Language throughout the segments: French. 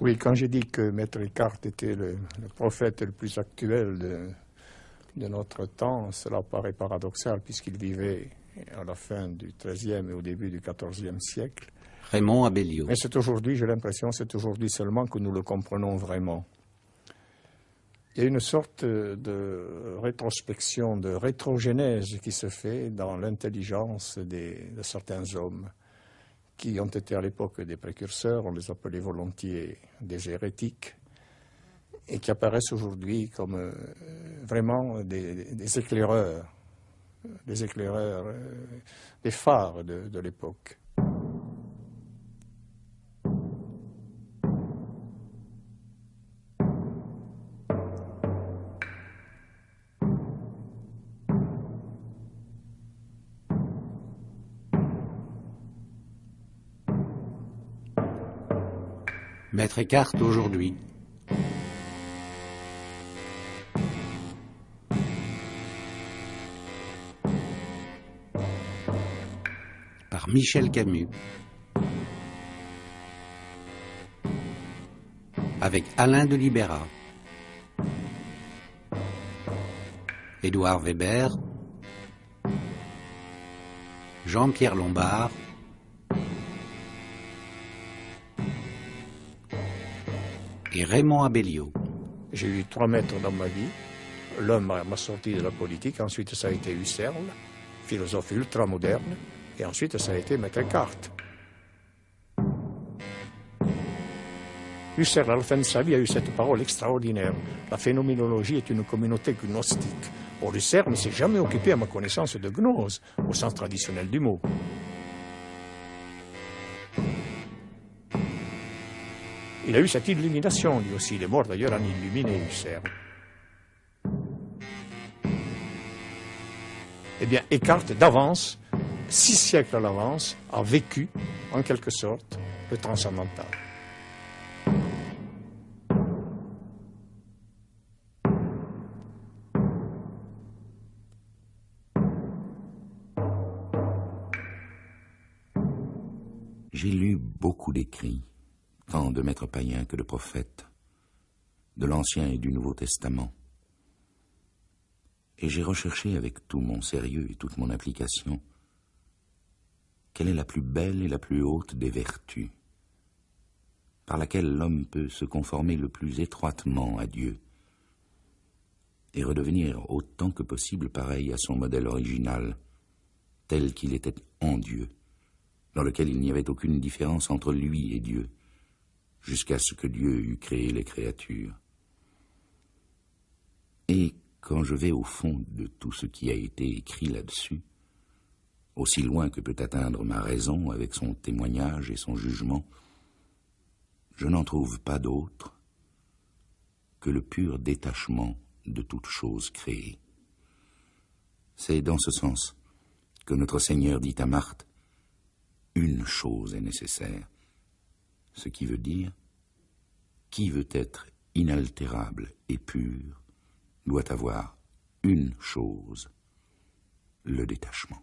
Oui, quand j'ai dit que Maître Eckhart était le, prophète le plus actuel de, de, notre temps, cela paraît paradoxal puisqu'il vivait à la fin du XIIIe et au début du XIVe siècle. Raymond Abellio. Mais c'est aujourd'hui, j'ai l'impression, c'est aujourd'hui seulement que nous le comprenons vraiment. Il y a une sorte de rétrospection, de rétrogénèse qui se fait dans l'intelligence de certains hommes qui ont été à l'époque des précurseurs, on les appelait volontiers des hérétiques, et qui apparaissent aujourd'hui comme euh, vraiment des, éclaireurs, des éclaireurs, euh, des phares de l'époque. Eckhart aujourd'hui. Par Michel Camus. Avec Alain de Libera. Édouard Weber. Jean-Pierre Lombard. Et Raymond Abellio. J'ai eu trois maîtres dans ma vie. L'un m'a sorti de la politique, ensuite ça a été Husserl, philosophe ultramoderne, et ensuite ça a été Maître Eckhart. Husserl, à la fin de sa vie, a eu cette parole extraordinaire. La phénoménologie est une communauté gnostique. Or, Husserl ne s'est jamais occupé, à ma connaissance, de gnose, au sens traditionnel du mot. Il a eu cette illumination, lui aussi. Il est mort d'ailleurs en illuminé, Husserl. Eh bien, Eckhart, d'avance, six siècles à l'avance, a vécu, en quelque sorte, le transcendantal. J'ai lu beaucoup d'écrits tant de maîtres païens que de prophètes, de l'Ancien et du Nouveau Testament. Et j'ai recherché avec tout mon sérieux et toute mon application quelle est la plus belle et la plus haute des vertus, par laquelle l'homme peut se conformer le plus étroitement à Dieu et redevenir autant que possible pareil à son modèle original, tel qu'il était en Dieu, dans lequel il n'y avait aucune différence entre lui et Dieu, jusqu'à ce que Dieu eût créé les créatures. Et quand je vais au fond de tout ce qui a été écrit là-dessus, aussi loin que peut atteindre ma raison avec son témoignage et son jugement, je n'en trouve pas d'autre que le pur détachement de toute chose créée. C'est dans ce sens que notre Seigneur dit à Marthe, Une chose est nécessaire, ce qui veut dire qui veut être inaltérable et pur doit avoir une chose, le détachement.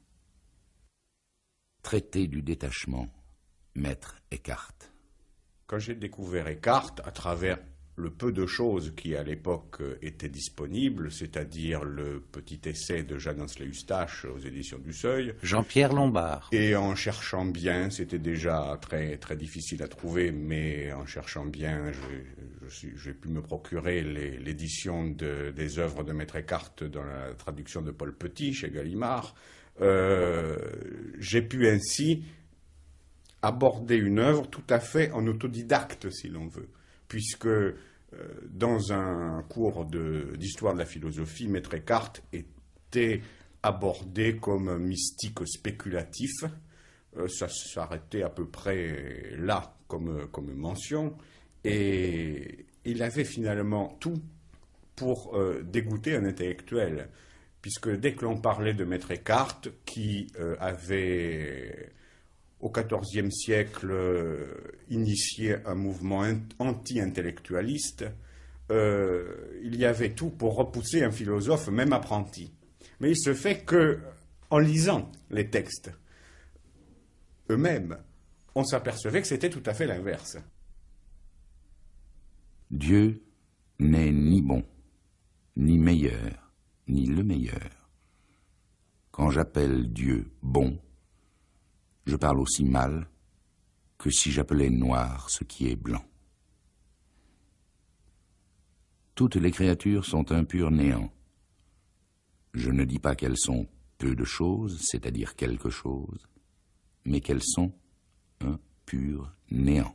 Traité du détachement, Maître Eckhart. Quand j'ai découvert Eckhart à travers le peu de choses qui à l'époque euh, étaient disponibles, c'est-à-dire le petit essai de Jeanne Ansley-Eustache aux éditions du Seuil. Jean-Pierre Lombard. Et en cherchant bien, c'était déjà très, très difficile à trouver, mais en cherchant bien, j'ai pu me procurer l'édition des œuvres de Maître Eckhart dans la traduction de Paul Petit chez Gallimard. Euh, j'ai pu ainsi aborder une œuvre tout à fait en autodidacte, si l'on veut puisque euh, dans un cours d'histoire de, la philosophie, Maître Eckhart était abordé comme mystique spéculatif. Euh, ça s'arrêtait à peu près là comme, comme mention. Et il avait finalement tout pour euh, dégoûter un intellectuel, puisque dès que l'on parlait de Maître Eckhart, qui avait au XIVe siècle euh, initié un mouvement anti-intellectualiste, euh, il y avait tout pour repousser un philosophe, même apprenti. Mais il se fait que, en lisant les textes eux-mêmes, on s'apercevait que c'était tout à fait l'inverse. Dieu n'est ni bon, ni meilleur, ni le meilleur. Quand j'appelle Dieu bon, je parle aussi mal que si j'appelais noir ce qui est blanc. Toutes les créatures sont un pur néant. Je ne dis pas qu'elles sont peu de choses, c'est-à-dire quelque chose, mais qu'elles sont un pur néant.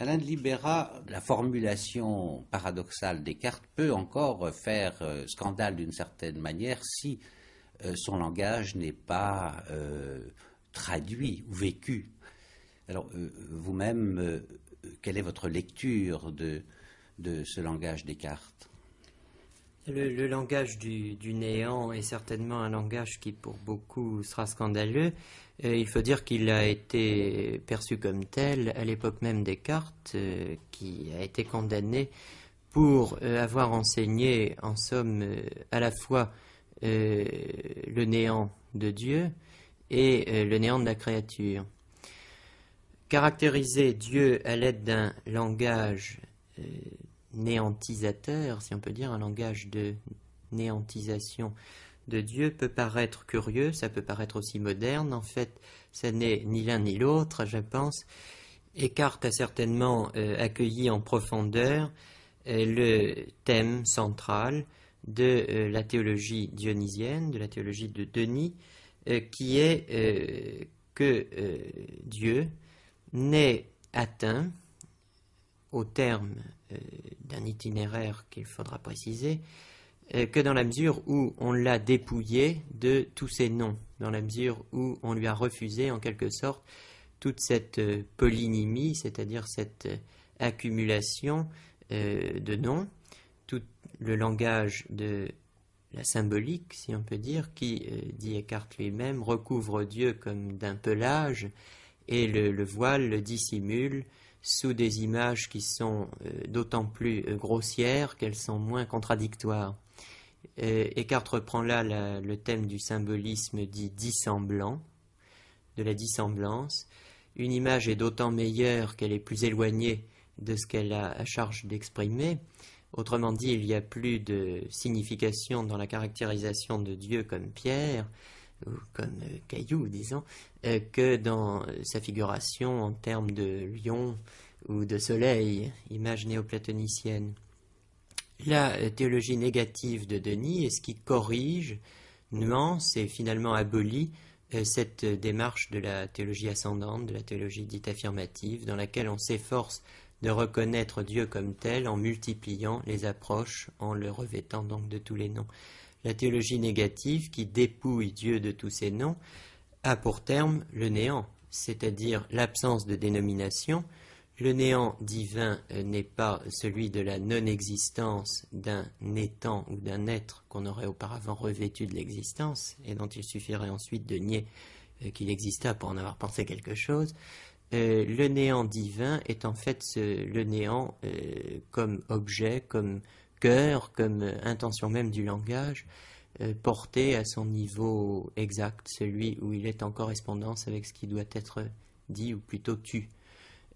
Alain de Libera, la formulation paradoxale des cartes peut encore faire euh, scandale d'une certaine manière si son langage n'est pas euh, traduit ou vécu. Alors, vous-même, quelle est votre lecture de, de ce langage des cartes le, langage du, néant est certainement un langage qui pour beaucoup sera scandaleux. Euh, il faut dire qu'il a été perçu comme tel à l'époque même des cartes, euh, qui a été condamné pour euh, avoir enseigné en somme à la fois le néant de Dieu et le néant de la créature. Caractériser Dieu à l'aide d'un langage néantisateur, si on peut dire, un langage de néantisation de Dieu peut paraître curieux, ça peut paraître aussi moderne. En fait, ça n'est ni l'un ni l'autre, je pense. Écarte a certainement euh, accueilli en profondeur euh, le thème central de euh, la théologie dionysienne, de la théologie de Denis, qui est que Dieu n'est atteint au terme euh, d'un itinéraire qu'il faudra préciser, euh, que dans la mesure où on l'a dépouillé de tous ses noms, dans la mesure où on lui a refusé en quelque sorte toute cette euh, polynymie, c'est-à-dire cette accumulation de noms, le langage de la symbolique, si on peut dire, qui, dit Eckhart lui-même, recouvre Dieu comme d'un pelage et le voile le dissimule sous des images qui sont euh, d'autant plus euh, grossières qu'elles sont moins contradictoires. Euh, Eckhart reprend là le thème du symbolisme dit dissemblant, de la dissemblance. Une image est d'autant meilleure qu'elle est plus éloignée de ce qu'elle a à charge d'exprimer. Autrement dit, il y a plus de signification dans la caractérisation de Dieu comme pierre, ou comme caillou, disons, euh, que dans sa figuration en termes de lion ou de soleil, image néoplatonicienne. La théologie négative de Denis est ce qui corrige, nuance et finalement abolit euh, cette démarche de la théologie ascendante, de la théologie dite affirmative, dans laquelle on s'efforce de reconnaître Dieu comme tel en multipliant les approches, en le revêtant donc de tous les noms. La théologie négative, qui dépouille Dieu de tous ses noms, a pour terme le néant, c'est-à-dire l'absence de dénomination. Le néant divin euh, n'est pas celui de la non-existence d'un étant ou d'un être qu'on aurait auparavant revêtu de l'existence et dont il suffirait ensuite de nier euh, qu'il exista pour en avoir pensé quelque chose. Euh, le néant divin est en fait le néant comme objet, comme comme intention même du langage, euh, porté à son niveau exact, celui où il est en correspondance avec ce qui doit être dit ou plutôt tu.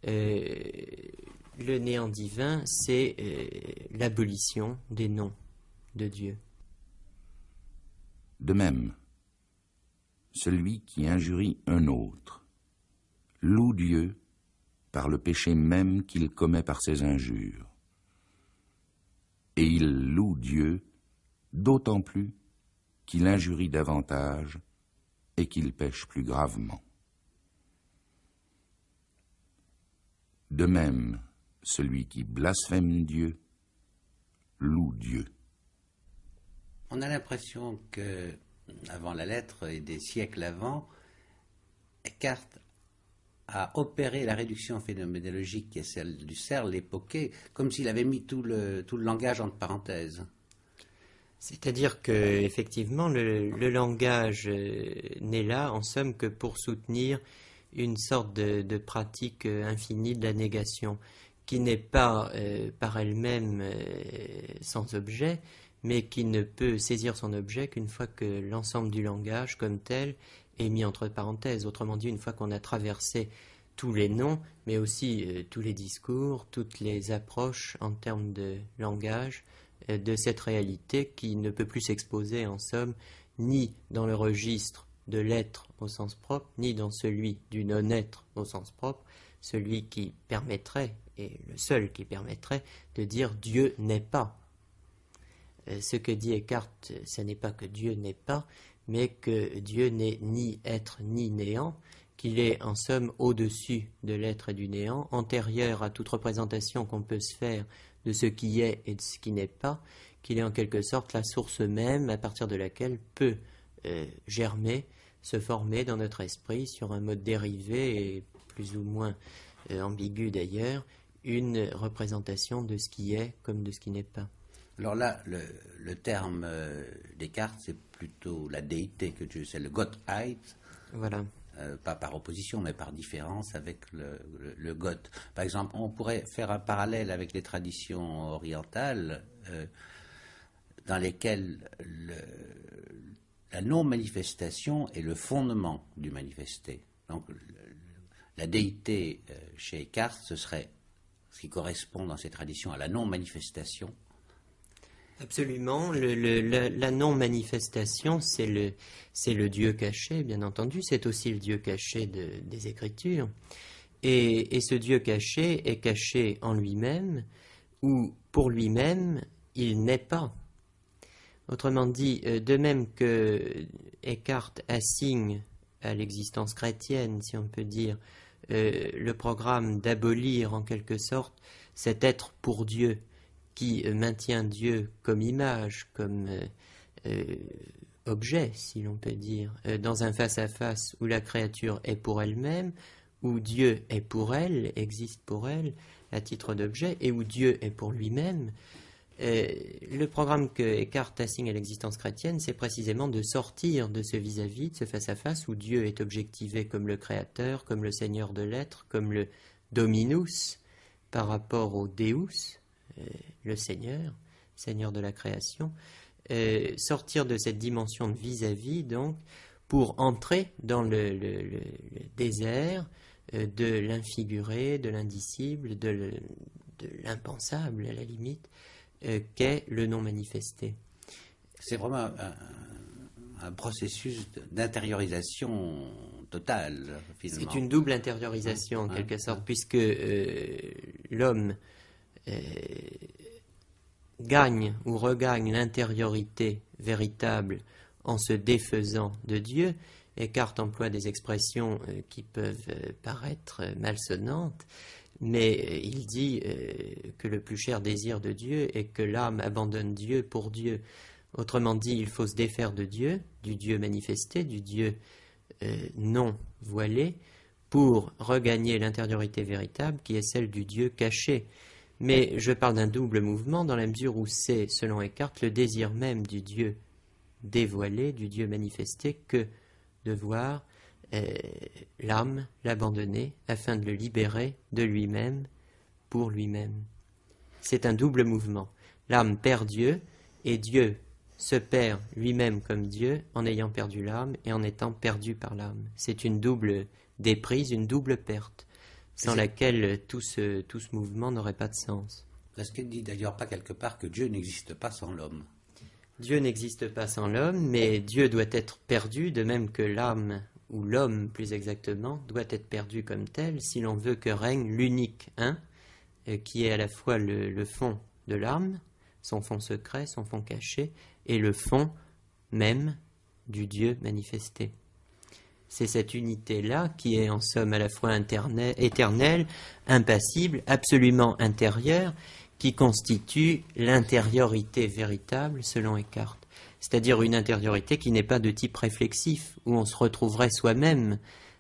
Euh, le néant divin, c'est euh, l'abolition des noms de Dieu. De même, celui qui injurie un autre loue Dieu par le péché même qu'il commet par ses injures et il loue Dieu, d'autant plus qu'il injurie davantage et qu'il pêche plus gravement. De même, celui qui blasphème Dieu loue Dieu. On a l'impression que, avant la lettre et des siècles avant, a opéré la réduction phénoménologique qui est celle du cerf, l'époquet, comme s'il avait mis tout le, tout le langage entre parenthèses. C'est-à-dire que effectivement le, langage euh, n'est là en somme que pour soutenir une sorte de, pratique euh, infinie de la négation, qui n'est pas euh, par elle-même sans objet, mais qui ne peut saisir son objet qu'une fois que l'ensemble du langage comme tel est mis entre parenthèses. Autrement dit, une fois qu'on a traversé tous les noms, mais aussi euh, tous les discours, toutes les approches en termes de langage euh, de cette réalité qui ne peut plus s'exposer en somme ni dans le registre de l'être au sens propre, ni dans celui du non-être au sens propre, celui qui permettrait, et le seul qui permettrait, de dire Dieu n'est pas. Euh, ce que dit Eckhart, ce n'est pas que Dieu n'est pas, mais que Dieu n'est ni être ni néant, qu'il est en somme au-dessus de l'être et du néant, antérieur à toute représentation qu'on peut se faire de ce qui est et de ce qui n'est pas, qu'il est en quelque sorte la source même à partir de laquelle peut euh, germer, se former dans notre esprit sur un mode dérivé et plus ou moins euh, ambigu d'ailleurs, une représentation de ce qui est comme de ce qui n'est pas. Alors là, le, terme euh, Descartes, c'est plutôt la déité que Dieu, c'est le Gottheit. Voilà. Euh, pas par opposition, mais par différence avec le, le, Goth. Par exemple, on pourrait faire un parallèle avec les traditions orientales euh, dans lesquelles la non-manifestation est le fondement du manifesté. Donc, la déité chez Eckhart, ce serait ce qui correspond dans ces traditions à la non-manifestation Absolument. la, non-manifestation, c'est le, Dieu caché, bien entendu. C'est aussi le Dieu caché des Écritures. Et, ce Dieu caché est caché en lui-même, ou pour lui-même, il n'est pas. Autrement dit, euh, de même que Eckhart assigne à l'existence chrétienne, si on peut dire, euh, le programme d'abolir en quelque sorte cet être pour Dieu qui euh, maintient Dieu comme image, comme euh, euh, objet, si l'on peut dire, dans un face-à-face où la créature est pour elle-même, où Dieu est pour elle, existe pour elle, à titre d'objet, et où Dieu est pour lui-même, le programme que Eckhart assigne à l'existence chrétienne, c'est précisément de sortir de ce vis-à-vis, de ce face-à-face où Dieu est objectivé comme le Créateur, comme le Seigneur de l'être, comme le Dominus par rapport au Deus, le Seigneur, Seigneur de la création, euh, sortir de cette dimension de vis-à-vis, donc, pour entrer dans le, désert euh, de l'infiguré, de l'indicible, de l'impensable, à la limite, qu'est le non manifesté. C'est vraiment un, processus d'intériorisation totale, finalement. C'est une double intériorisation, en quelque sorte, puisque l'homme euh, gagne ou regagne l'intériorité véritable en se défaisant de Dieu, Eckhart emploie des expressions euh, qui peuvent euh, paraître malsonnantes, mais il dit que le plus cher désir de Dieu est que l'âme abandonne Dieu pour Dieu. Autrement dit, il faut se défaire de Dieu, du Dieu manifesté, du Dieu non voilé, pour regagner l'intériorité véritable qui est celle du Dieu caché. Mais je parle d'un double mouvement dans la mesure où c'est, selon Eckhart, le désir même du Dieu dévoilé, du Dieu manifesté, que de voir euh, l'âme l'abandonner afin de le libérer de lui-même pour lui-même. C'est un double mouvement. L'âme perd Dieu et Dieu se perd lui-même comme Dieu en ayant perdu l'âme et en étant perdu par l'âme. C'est une double déprise, une double perte sans laquelle tout ce, tout ce mouvement n'aurait pas de sens. Est-ce qu'il dit d'ailleurs pas quelque part que Dieu n'existe pas sans l'homme Dieu n'existe pas sans l'homme, mais Dieu doit être perdu, de même que l'âme, ou l'homme plus exactement, doit être perdu comme tel, si l'on veut que règne l'unique un, euh, qui est à la fois le, le fond de l'âme, son fond secret, son fond caché, et le fond même du Dieu manifesté. C'est cette unité-là qui est en somme à la fois éternelle, impassible, absolument intérieure, qui constitue l'intériorité véritable selon Eckhart. C'est-à-dire une intériorité qui n'est pas de type réflexif, où on se retrouverait soi-même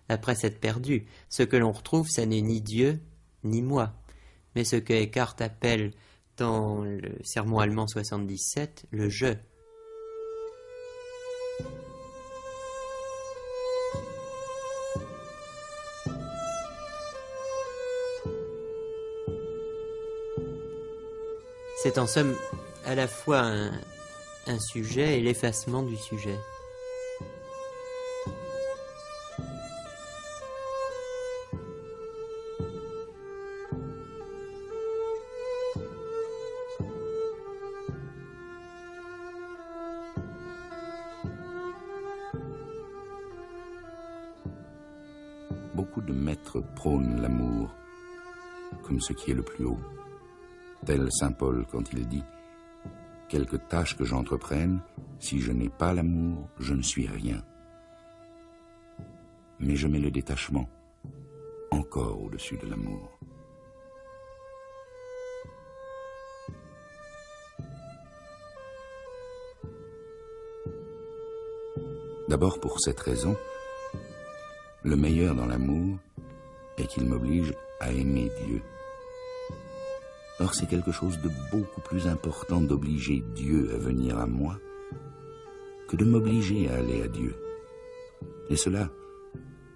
après s'être perdu. Ce que l'on retrouve, ça n'est ni Dieu, ni moi. Mais ce que Eckhart appelle dans le Sermon allemand 77 le je. C'est en somme à la fois un, sujet et l'effacement du sujet. Beaucoup de maîtres prônent l'amour comme ce qui est le plus haut. Saint Paul quand il dit Quelque tâche que j'entreprenne, si je n'ai pas l'amour, je ne suis rien. Mais je mets le détachement encore au-dessus de l'amour. D'abord pour cette raison, le meilleur dans l'amour est qu'il m'oblige à aimer Dieu. Or, c'est quelque chose de beaucoup plus important d'obliger Dieu à venir à moi que de m'obliger à aller à Dieu. Et cela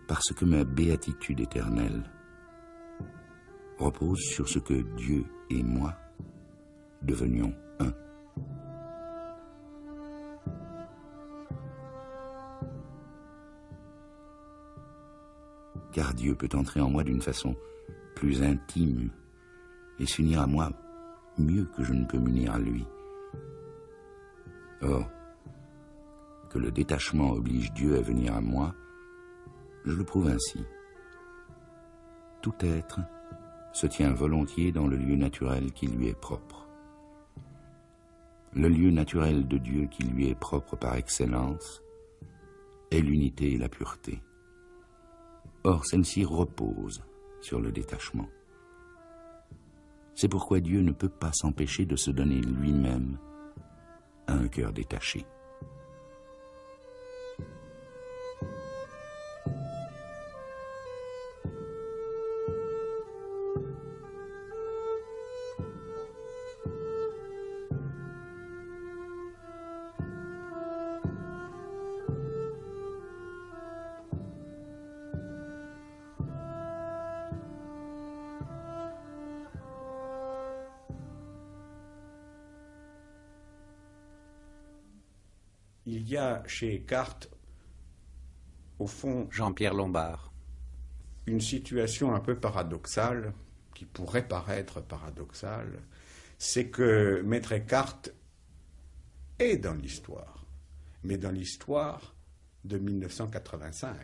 parce que ma béatitude éternelle repose sur ce que Dieu et moi devenions un. Car Dieu peut entrer en moi d'une façon plus intime et s'unir à moi mieux que je ne peux m'unir à lui. Or, que le détachement oblige Dieu à venir à moi, je le prouve ainsi. Tout être se tient volontiers dans le lieu naturel qui lui est propre. Le lieu naturel de Dieu qui lui est propre par excellence est l'unité et la pureté. Or, celle-ci repose sur le détachement. C'est pourquoi Dieu ne peut pas s'empêcher de se donner lui-même à un cœur détaché. Eckhart, au fond, Jean-Pierre Lombard. une situation un peu paradoxale, qui pourrait paraître paradoxale, c'est que Maître Eckhart est dans l'histoire, mais dans l'histoire de 1985.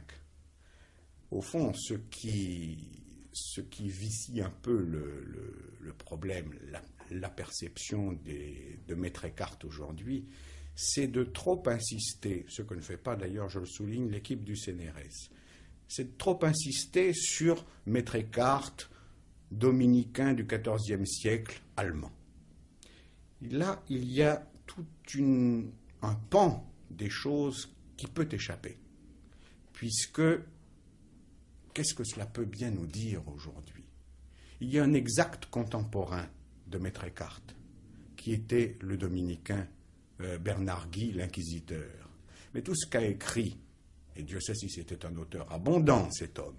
Au fond, ce qui, ce qui vicie un peu le, le- le problème, la, la perception des- de Maître Eckhart aujourd'hui, c'est de trop insister, ce que ne fait pas d'ailleurs, je le souligne, l'équipe du CNRS, c'est de trop insister sur Maître Eckhart, dominicain du XIVe siècle, allemand. Là, il y a tout un pan des choses qui peut échapper, puisque qu'est-ce que cela peut bien nous dire aujourd'hui? Il y a un exact contemporain de Maître Eckhart, qui était le dominicain euh, Bernard Guy, l'inquisiteur. Mais tout ce qu'a écrit, et Dieu sait si c'était un auteur abondant, cet homme,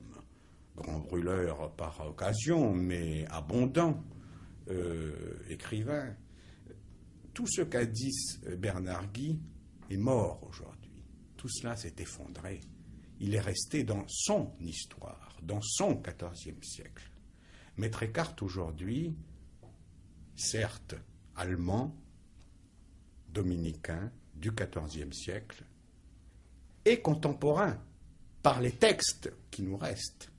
grand brûleur par occasion, mais abondant, euh, écrivain, tout ce qu'a dit Bernard Guy est mort aujourd'hui. Tout cela s'est effondré. Il est resté dans son histoire, dans son XIVe siècle. Maître Eckhart aujourd'hui, certes allemand, dominicain du XIVe siècle, et contemporain par les textes qui nous restent.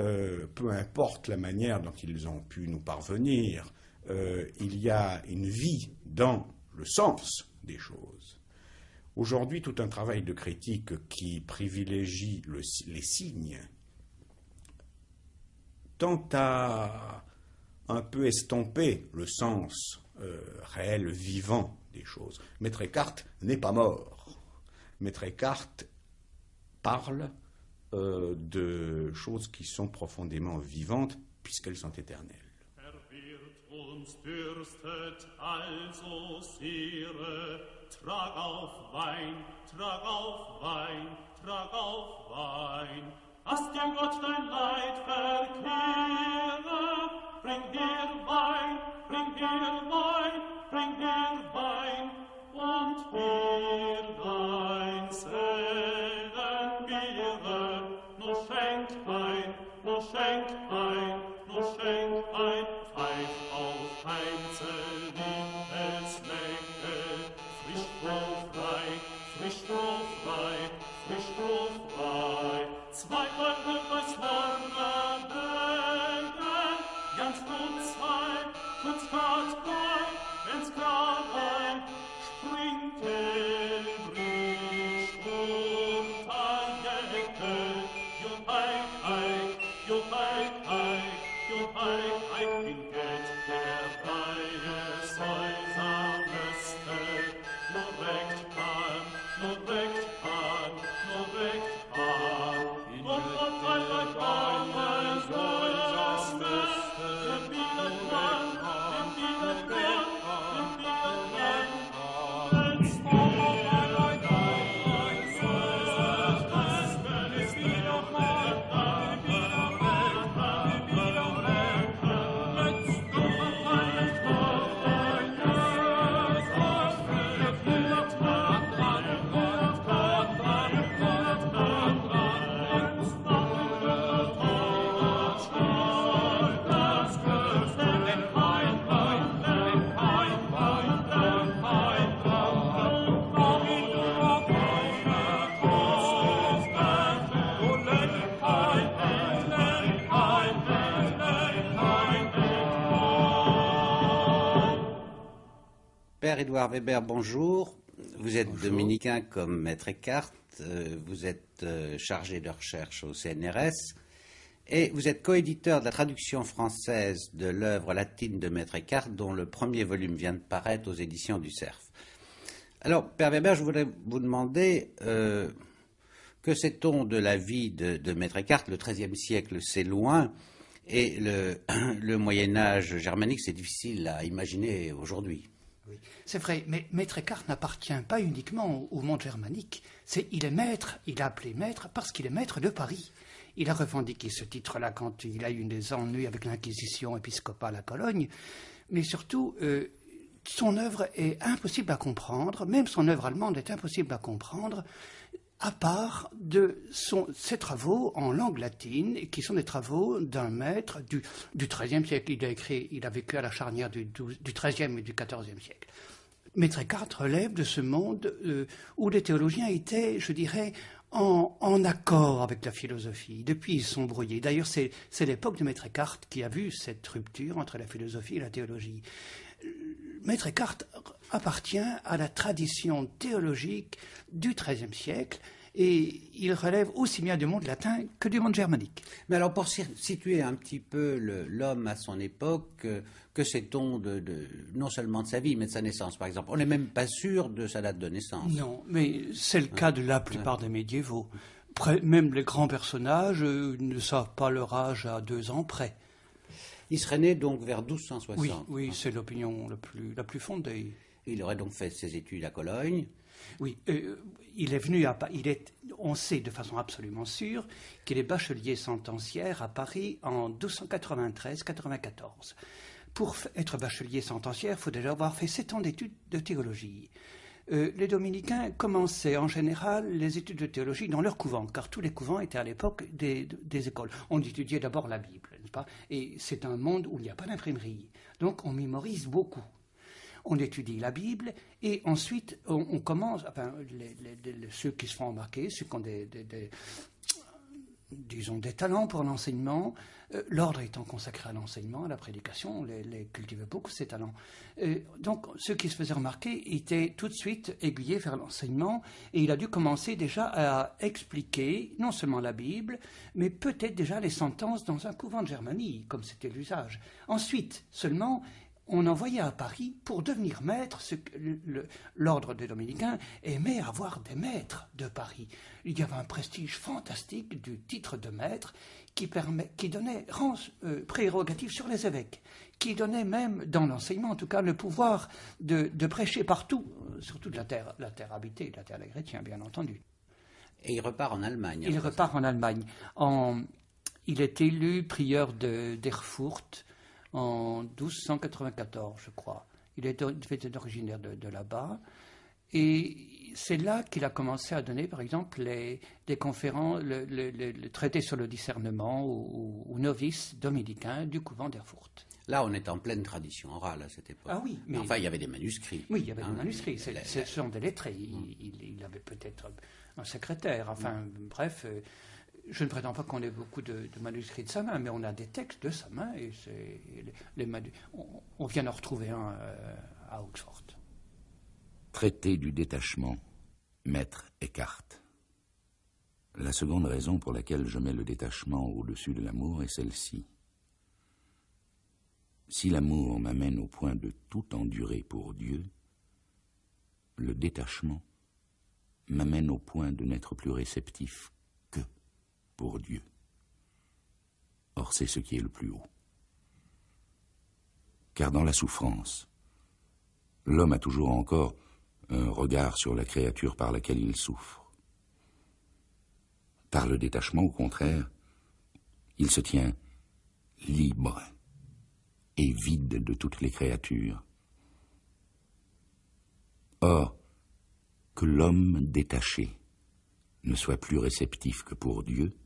Euh, peu importe la manière dont ils ont pu nous parvenir, euh, il y a une vie dans le sens des choses. Aujourd'hui, tout un travail de critique qui privilégie le- les signes tend à un peu estomper le sens euh, réel, vivant des choses. Maître Eckhart n'est pas mort. Maître Eckhart parle euh, de choses qui sont profondément vivantes puisqu'elles sont éternelles. Er. hast ja Gott dein Leid verkehre. Bring her Wein, bring her Wein, bring her Wein, und mir dein Seelenbiere, nur schenk ein, nur schenk ein, nur schenk ein, Père Édouard Weber, bonjour. Vous êtes dominicain comme Maître Eckhart, euh, vous êtes euh, chargé de recherche au CNRS et vous êtes coéditeur de la traduction française de l'œuvre latine de Maître Eckhart dont le premier volume vient de paraître aux éditions du CERF. Alors, Père Weber, je voudrais vous demander euh, que sait-on de la vie de, de Maître Eckhart Le XIIIe siècle, c'est loin, et le, le Moyen Âge germanique, c'est difficile à imaginer aujourd'hui. C'est vrai, mais Maître Eckhart n'appartient pas uniquement au, monde germanique. C'est, il est maître, il a appelé maître parce qu'il est maître de Paris. Il a revendiqué ce titre-là quand il a eu des ennuis avec l'Inquisition épiscopale à Cologne. Mais surtout, euh, son œuvre est impossible à comprendre, même son œuvre allemande est impossible à comprendre, à part de ses travaux en langue latine, qui sont des travaux d'un maître du, XIIIe siècle. Il a écrit, il a vécu à la charnière du, XIIIe et du XIVe siècle. Maître Eckhart relève de ce monde euh, où les théologiens étaient, je dirais, en, accord avec la philosophie. Depuis, ils sont brouillés. D'ailleurs, c'est l'époque de Maître Eckhart qui a vu cette rupture entre la philosophie et la théologie. Maître Eckhart appartient à la tradition théologique du XIIIe siècle et il relève aussi bien du monde latin que du monde germanique. Mais alors, pour situer un petit peu l'homme à son époque, euh, que sait-on de, non seulement de sa vie, mais de sa naissance, par exemple? On n'est même pas sûr de sa date de naissance. Non, mais c'est le cas de la plupart des médiévaux. Même les grands personnages euh, ne savent pas leur âge à deux ans près. Il serait né donc vers 1260. Oui, oui c'est l'opinion la plus, la plus fondée. Il aurait donc fait ses études à Cologne. Oui, euh, il est venu à il est, on sait de façon absolument sûre qu'il est bachelier sentenciaire à Paris en 1293-94. Pour être bachelier sentenciaire, il faut déjà avoir fait sept ans d'études de théologie. Euh, les dominicains commençaient en général les études de théologie dans leur couvent, car tous les couvents étaient à l'époque des, écoles. On étudiait d'abord la Bible, n'est-ce pas? Et c'est un monde où il n'y a pas d'imprimerie. Donc on mémorise beaucoup on étudie la Bible et ensuite on, commence, enfin, ceux qui se font remarquer, ceux qui ont des, disons, des talents pour l'enseignement, euh, l'ordre étant consacré à l'enseignement, à la prédication, les, les cultivait beaucoup ces talents. Euh, donc, ceux qui se faisaient remarquer étaient tout de suite aiguillés vers l'enseignement, et il a dû commencer déjà à expliquer non seulement la Bible, mais peut-être déjà les sentences dans un couvent de Germanie, comme c'était l'usage. Ensuite, seulement, on envoyait à Paris pour devenir maître. L'ordre des dominicains aimait avoir des maîtres de Paris. Il y avait un prestige fantastique du titre de maître qui, donnait euh, prérogative sur les évêques, qui donnait même, dans l'enseignement en tout cas, le pouvoir de, prêcher partout, euh, sur toute la terre, la terre habitée, la terre des chrétiens, bien entendu. Et il repart en Allemagne. Il repart en Allemagne. il est élu prieur d'Erfurt en 1294, je crois. Il était originaire de, là-bas. Et c'est là qu'il a commencé à donner, par exemple, les, des conférences, le, traité sur le discernement aux, novices dominicains du couvent d'Erfurt. Là, on est en pleine tradition orale à cette époque. Ah oui. Mais enfin, il y avait des manuscrits. Oui, il y avait des hein. manuscrits. Ce sont des lettrés. Il, il, avait peut-être un secrétaire. Enfin, bref. Je ne prétends pas qu'on ait beaucoup de, manuscrits de sa main, mais on a des textes de sa main et les, on, vient d'en retrouver un euh, à Oxford. Traité du détachement, Maître Eckhart. La seconde raison pour laquelle je mets le détachement au-dessus de l'amour est celle-ci. Si l'amour m'amène au point de tout endurer pour Dieu, le détachement m'amène au point de n'être plus réceptif pour Dieu. Or c'est ce qui est le plus haut. Car dans la souffrance, l'homme a toujours encore un regard sur la créature par laquelle il souffre. Par le détachement, au contraire, il se tient libre et vide de toutes les créatures. Or, que l'homme détaché ne soit plus réceptif que pour Dieu,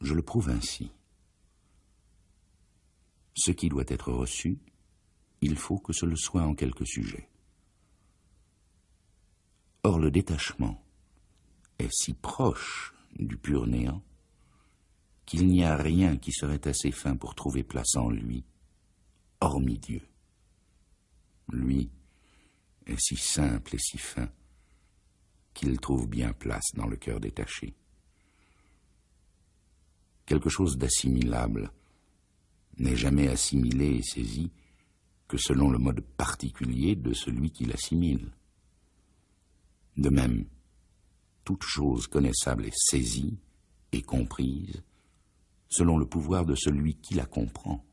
je le prouve ainsi. Ce qui doit être reçu, il faut que ce le soit en quelque sujet. Or le détachement est si proche du pur néant qu'il n'y a rien qui serait assez fin pour trouver place en lui, hormis Dieu. Lui est si simple et si fin qu'il trouve bien place dans le cœur détaché. Quelque chose d'assimilable n'est jamais assimilé et saisi que selon le mode particulier de celui qui l'assimile. De même, toute chose connaissable est saisie et comprise selon le pouvoir de celui qui la comprend,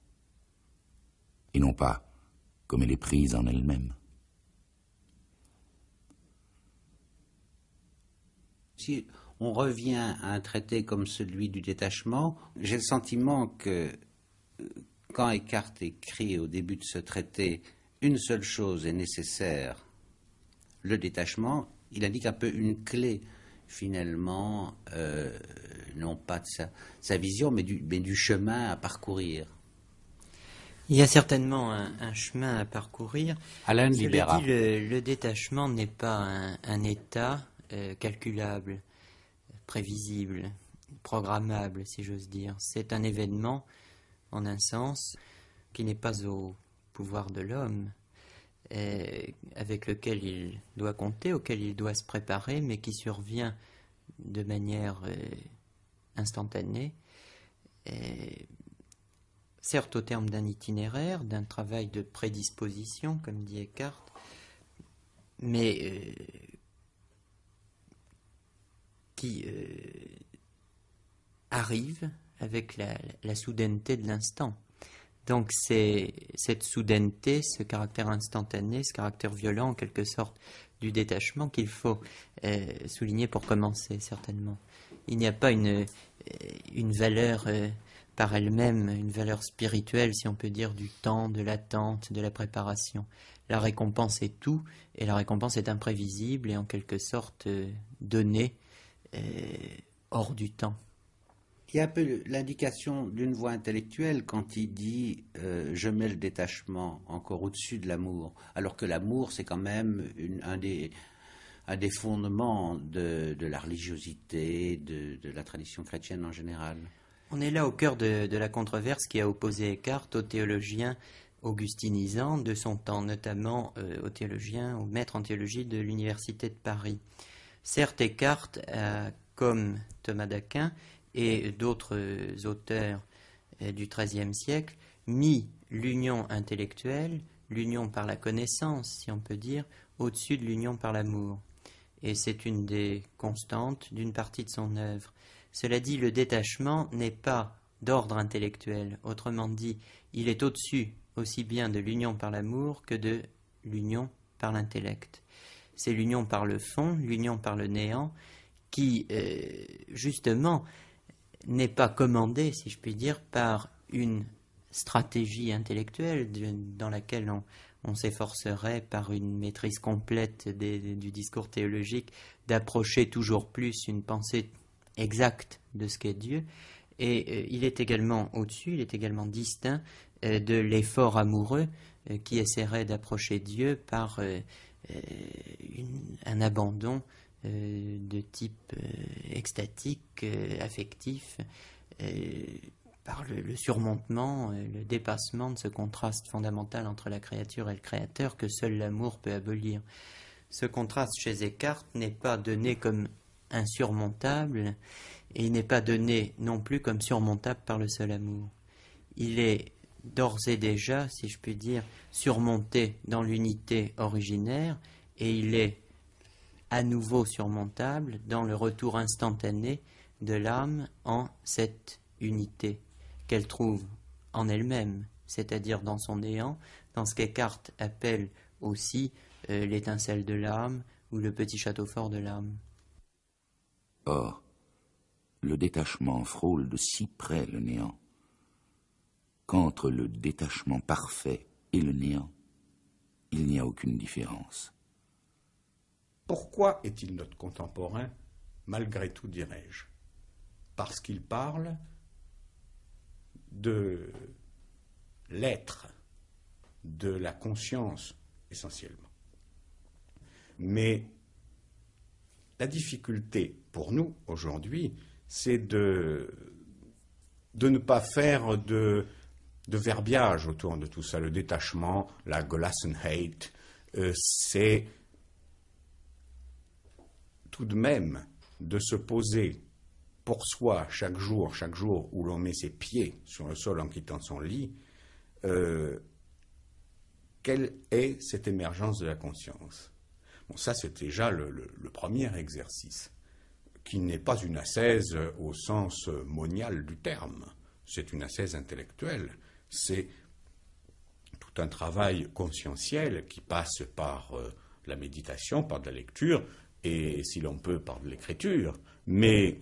et non pas comme elle est prise en elle-même. On revient à un traité comme celui du détachement, j'ai le sentiment que euh, quand Eckhart écrit au début de ce traité une seule chose est nécessaire, le détachement, il indique un peu une clé finalement, euh, non pas de sa, vision, mais du, du, chemin à parcourir. Il y a certainement un, chemin à parcourir. Alain Libéra. le, le, détachement n'est pas un état, euh, calculable, prévisible, programmable, si j'ose dire. C'est un événement, en un sens, qui n'est pas au pouvoir de l'homme, euh, avec lequel il doit compter, auquel il doit se préparer, mais qui survient de manière euh, instantanée, certes au terme d'un itinéraire, d'un travail de prédisposition, comme dit Eckhart, mais qui euh, arrive avec la, soudaineté de l'instant. Donc c'est cette soudaineté, ce caractère instantané, ce caractère violent en quelque sorte du détachement qu'il faut euh, souligner pour commencer certainement. Il n'y a pas une, euh, une valeur par elle-même, une valeur spirituelle si on peut dire du temps, de l'attente, de la préparation. La récompense est tout et la récompense est imprévisible et en quelque sorte donnée hors du temps. Il y a un peu l'indication d'une voix intellectuelle quand il dit euh, je mets le détachement encore au-dessus de l'amour, alors que l'amour c'est quand même un, des, des fondements de, la religiosité, de, la tradition chrétienne en général. On est là au cœur de, la controverse qui a opposé Eckhart aux théologiens augustinisants de son temps, notamment euh, aux théologiens, aux maîtres en théologie de l'Université de Paris. Certes, Eckhart, comme Thomas d'Aquin et d'autres auteurs euh, du XIIIe siècle, mis l'union intellectuelle, l'union par la connaissance, si on peut dire, au-dessus de l'union par l'amour. Et c'est une des constantes d'une partie de son œuvre. Cela dit, le détachement n'est pas d'ordre intellectuel. Autrement dit, il est au-dessus aussi bien de l'union par l'amour que de l'union par l'intellect c'est l'union par le fond, l'union par le néant, qui, euh, justement, n'est pas commandée, si je puis dire, par une stratégie intellectuelle dans laquelle on, s'efforcerait, par une maîtrise complète du discours théologique, d'approcher toujours plus une pensée exacte de ce qu'est Dieu. Et euh, il est également au-dessus, il est également distinct euh, de l'effort amoureux qui essaierait d'approcher Dieu par euh, un abandon euh, de type euh, extatique, affectif, par le, le surmontement, le dépassement de ce contraste fondamental entre la créature et le créateur que seul l'amour peut abolir. Ce contraste chez Eckhart n'est pas donné comme insurmontable et il n'est pas donné non plus comme surmontable par le seul amour. Il est d'ores et déjà, si je puis dire, surmonté dans l'unité originaire et il est à nouveau surmontable dans le retour instantané de l'âme en cette unité qu'elle trouve en elle-même, c'est-à-dire dans son néant, dans ce qu'Eckhart appelle aussi euh, l'étincelle de l'âme ou le petit château fort de l'âme. Or, le détachement frôle de si près le néant qu'entre le détachement parfait et le néant, il n'y a aucune différence. Pourquoi est-il notre contemporain Malgré tout, dirais-je? Parce qu'il parle de l'être, de la conscience essentiellement. Mais la difficulté pour nous aujourd'hui, c'est de, de ne pas faire de, de verbiage autour de tout ça. Le détachement, la Gelassenheit, euh, c'est tout de même de se poser pour soi chaque jour, chaque jour où l'on met ses pieds sur le sol en quittant son lit, euh, quelle est cette émergence de la conscience? Bon, ça c'est déjà le, le, premier exercice, qui n'est pas une ascèse au sens monial du terme, c'est une ascèse intellectuelle, c'est tout un travail conscientiel qui passe par euh, la méditation, par de la lecture, et si l'on peut par de l'écriture, mais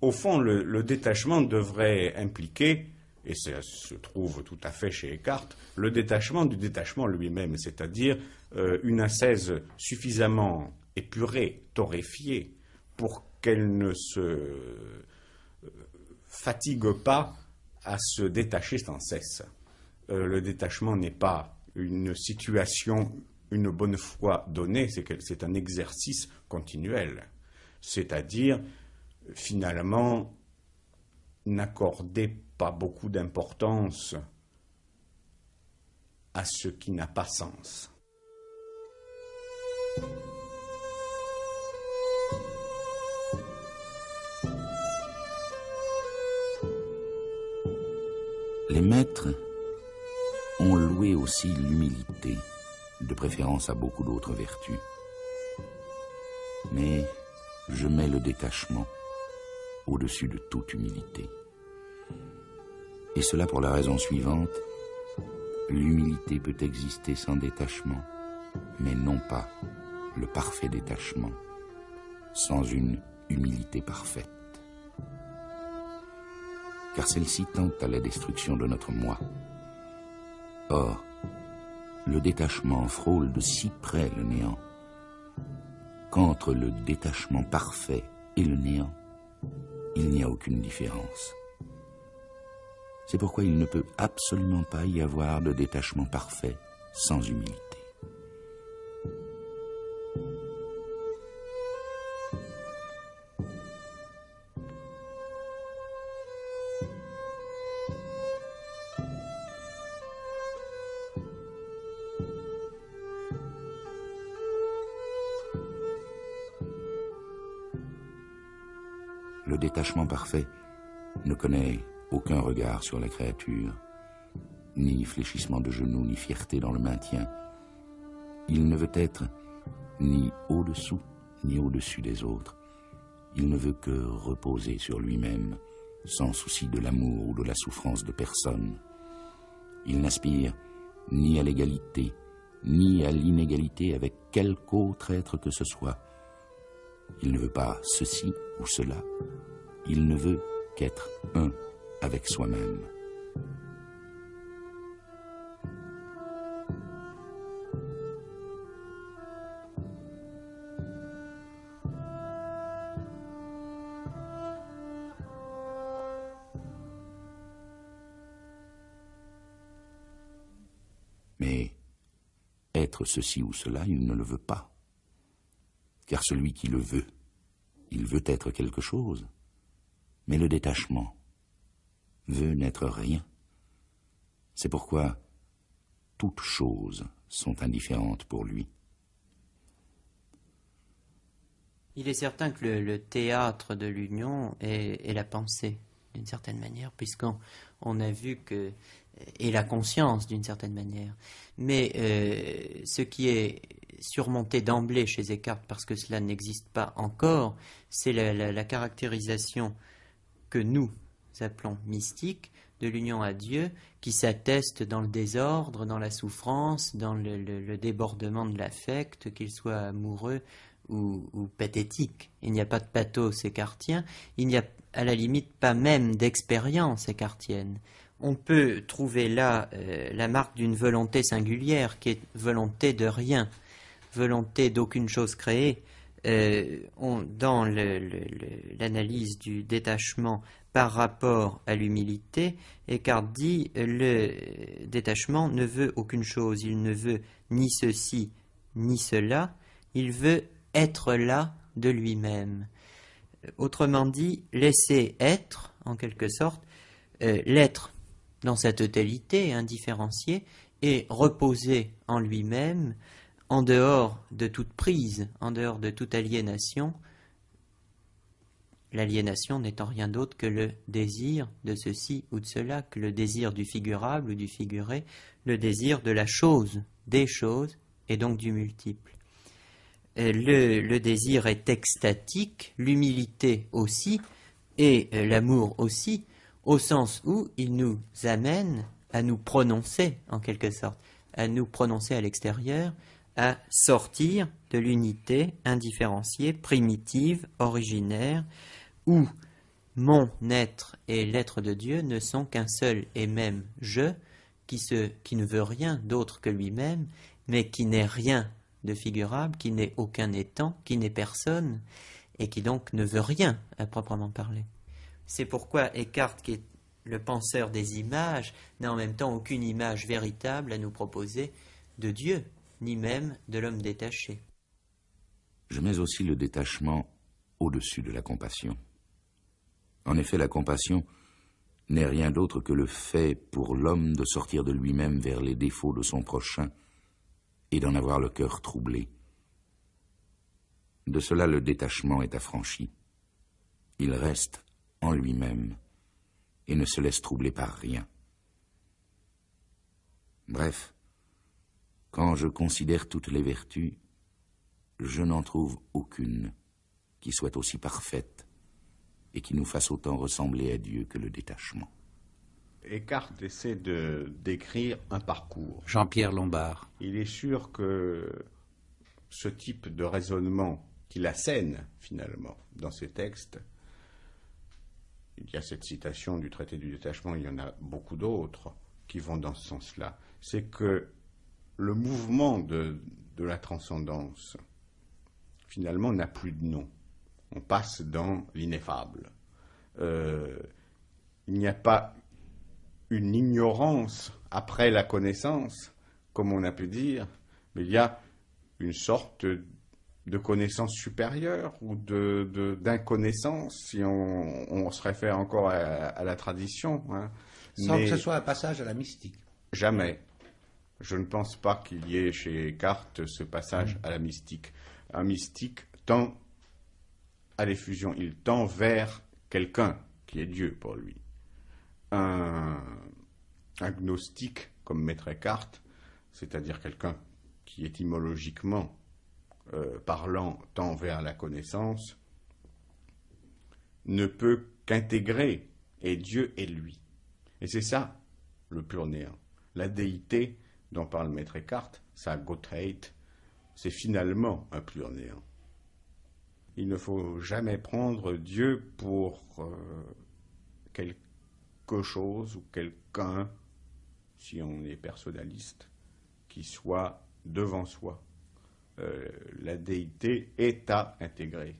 au fond, le, détachement devrait impliquer, et ça se trouve tout à fait chez Eckhart, le détachement du détachement lui-même, c'est-à-dire euh, une ascèse suffisamment épurée, torréfiée, pour qu'elle ne se euh, fatigue pas à se détacher sans cesse. Euh, le détachement n'est pas une situation une bonne foi donnée, c'est un exercice continuel. C'est-à-dire, finalement, n'accorder pas beaucoup d'importance à ce qui n'a pas sens. Les maîtres ont loué aussi l'humilité de préférence à beaucoup d'autres vertus. Mais je mets le détachement au-dessus de toute humilité. Et cela pour la raison suivante, l'humilité peut exister sans détachement, mais non pas le parfait détachement sans une humilité parfaite. Car celle-ci tente à la destruction de notre moi. Or, le détachement frôle de si près le néant qu'entre le détachement parfait et le néant, il n'y a aucune différence. C'est pourquoi il ne peut absolument pas y avoir de détachement parfait sans humilité. Regard sur la créature, ni fléchissement de genoux, ni fierté dans le maintien. Il ne veut être ni au-dessous, ni au-dessus des autres. Il ne veut que reposer sur lui-même, sans souci de l'amour ou de la souffrance de personne. Il n'aspire ni à l'égalité, ni à l'inégalité avec quelque autre être que ce soit. Il ne veut pas ceci ou cela, il ne veut qu'être un avec soi-même. Mais être ceci ou cela, il ne le veut pas. car celui qui le veut, il veut être quelque chose, mais le détachement veut n'être rien. C'est pourquoi toutes choses sont indifférentes pour lui. Il est certain que le, théâtre de l'union est, la pensée, d'une certaine manière, puisqu'on on a vu que et la conscience d'une certaine manière. Mais euh, ce qui est surmonté d'emblée chez Eckhart, parce que cela n'existe pas encore, c'est la, caractérisation que nous appelons mystique de l'union à Dieu, qui s'atteste dans le désordre, dans la souffrance, dans le, débordement de l'affect, qu'il soit amoureux ou, pathétique. Il n'y a pas de pathos écartien, il n'y a à la limite pas même d'expérience écartienne on peut trouver là euh, la marque d'une volonté singulière, qui est volonté de rien, volonté d'aucune chose créée. Euh, dans l'analyse du détachement par rapport à l'humilité, Eckhart dit le détachement ne veut aucune chose, il ne veut ni ceci ni cela, il veut être là de lui-même. Autrement dit, laisser être, en quelque sorte, euh, l'être dans sa totalité, indifférenciée, et reposer en lui-même, en dehors de toute prise, en dehors de toute aliénation, l'aliénation n'étant rien d'autre que le désir de ceci ou de cela, que le désir du figurable ou du figuré, le désir de la chose, des choses, et donc du multiple. Euh, le, le désir est extatique, l'humilité aussi, et euh, l'amour aussi, au sens où il nous amène à nous prononcer, en quelque sorte, à nous prononcer à l'extérieur, à sortir de l'unité indifférenciée, primitive, originaire, où mon être et l'être de Dieu ne sont qu'un seul et même je, qui, ne veut rien d'autre que lui-même, mais qui n'est rien de figurable, qui n'est aucun étant, qui n'est personne, et qui donc ne veut rien à proprement parler. C'est pourquoi Eckhart, qui est le penseur des images, n'a en même temps aucune image véritable à nous proposer de Dieu, ni même de l'homme détaché. Je mets aussi le détachement au-dessus de la compassion. En effet, la compassion n'est rien d'autre que le fait pour l'homme de sortir de lui-même vers les défauts de son prochain et d'en avoir le cœur troublé. De cela le détachement est affranchi. Il reste en lui-même et ne se laisse troubler par rien. Bref, quand je considère toutes les vertus, je n'en trouve aucune qui soit aussi parfaite et qui nous fasse autant ressembler à Dieu que le détachement. Eckhart essaie de décrire un parcours. Jean-Pierre Lombard. Il est sûr que ce type de raisonnement qu'il assène finalement dans ses textes il y a cette citation du traité du détachement, il y en a beaucoup d'autres qui vont dans ce sens-là. C'est que le mouvement de, la transcendance, finalement, n'a plus de nom. On passe dans l'ineffable. Euh, il n'y a pas une ignorance après la connaissance, comme on a pu dire, mais il y a une sorte de connaissance supérieure ou d'inconnaissance, de, si on, se réfère encore à, la tradition. Hein. Sans que ce soit un passage à la mystique. Jamais. Je ne pense pas qu'il y ait chez Kart ce passage à la mystique. Un mystique tend à l'effusion, il tend vers quelqu'un qui est Dieu pour lui. Un agnostique comme Maître Eckhart, c'est-à-dire quelqu'un qui étymologiquement euh, parlant tant vers la connaissance, ne peut qu'intégrer, et Dieu est lui. Et c'est ça, le pur néant. La déité dont parle Maître Eckhart, sa Gottheit, c'est finalement un pur néant. Il ne faut jamais prendre Dieu pour euh, quelque chose ou quelqu'un, si on est personnaliste, qui soit devant soi. Euh, la déité est à intégrer.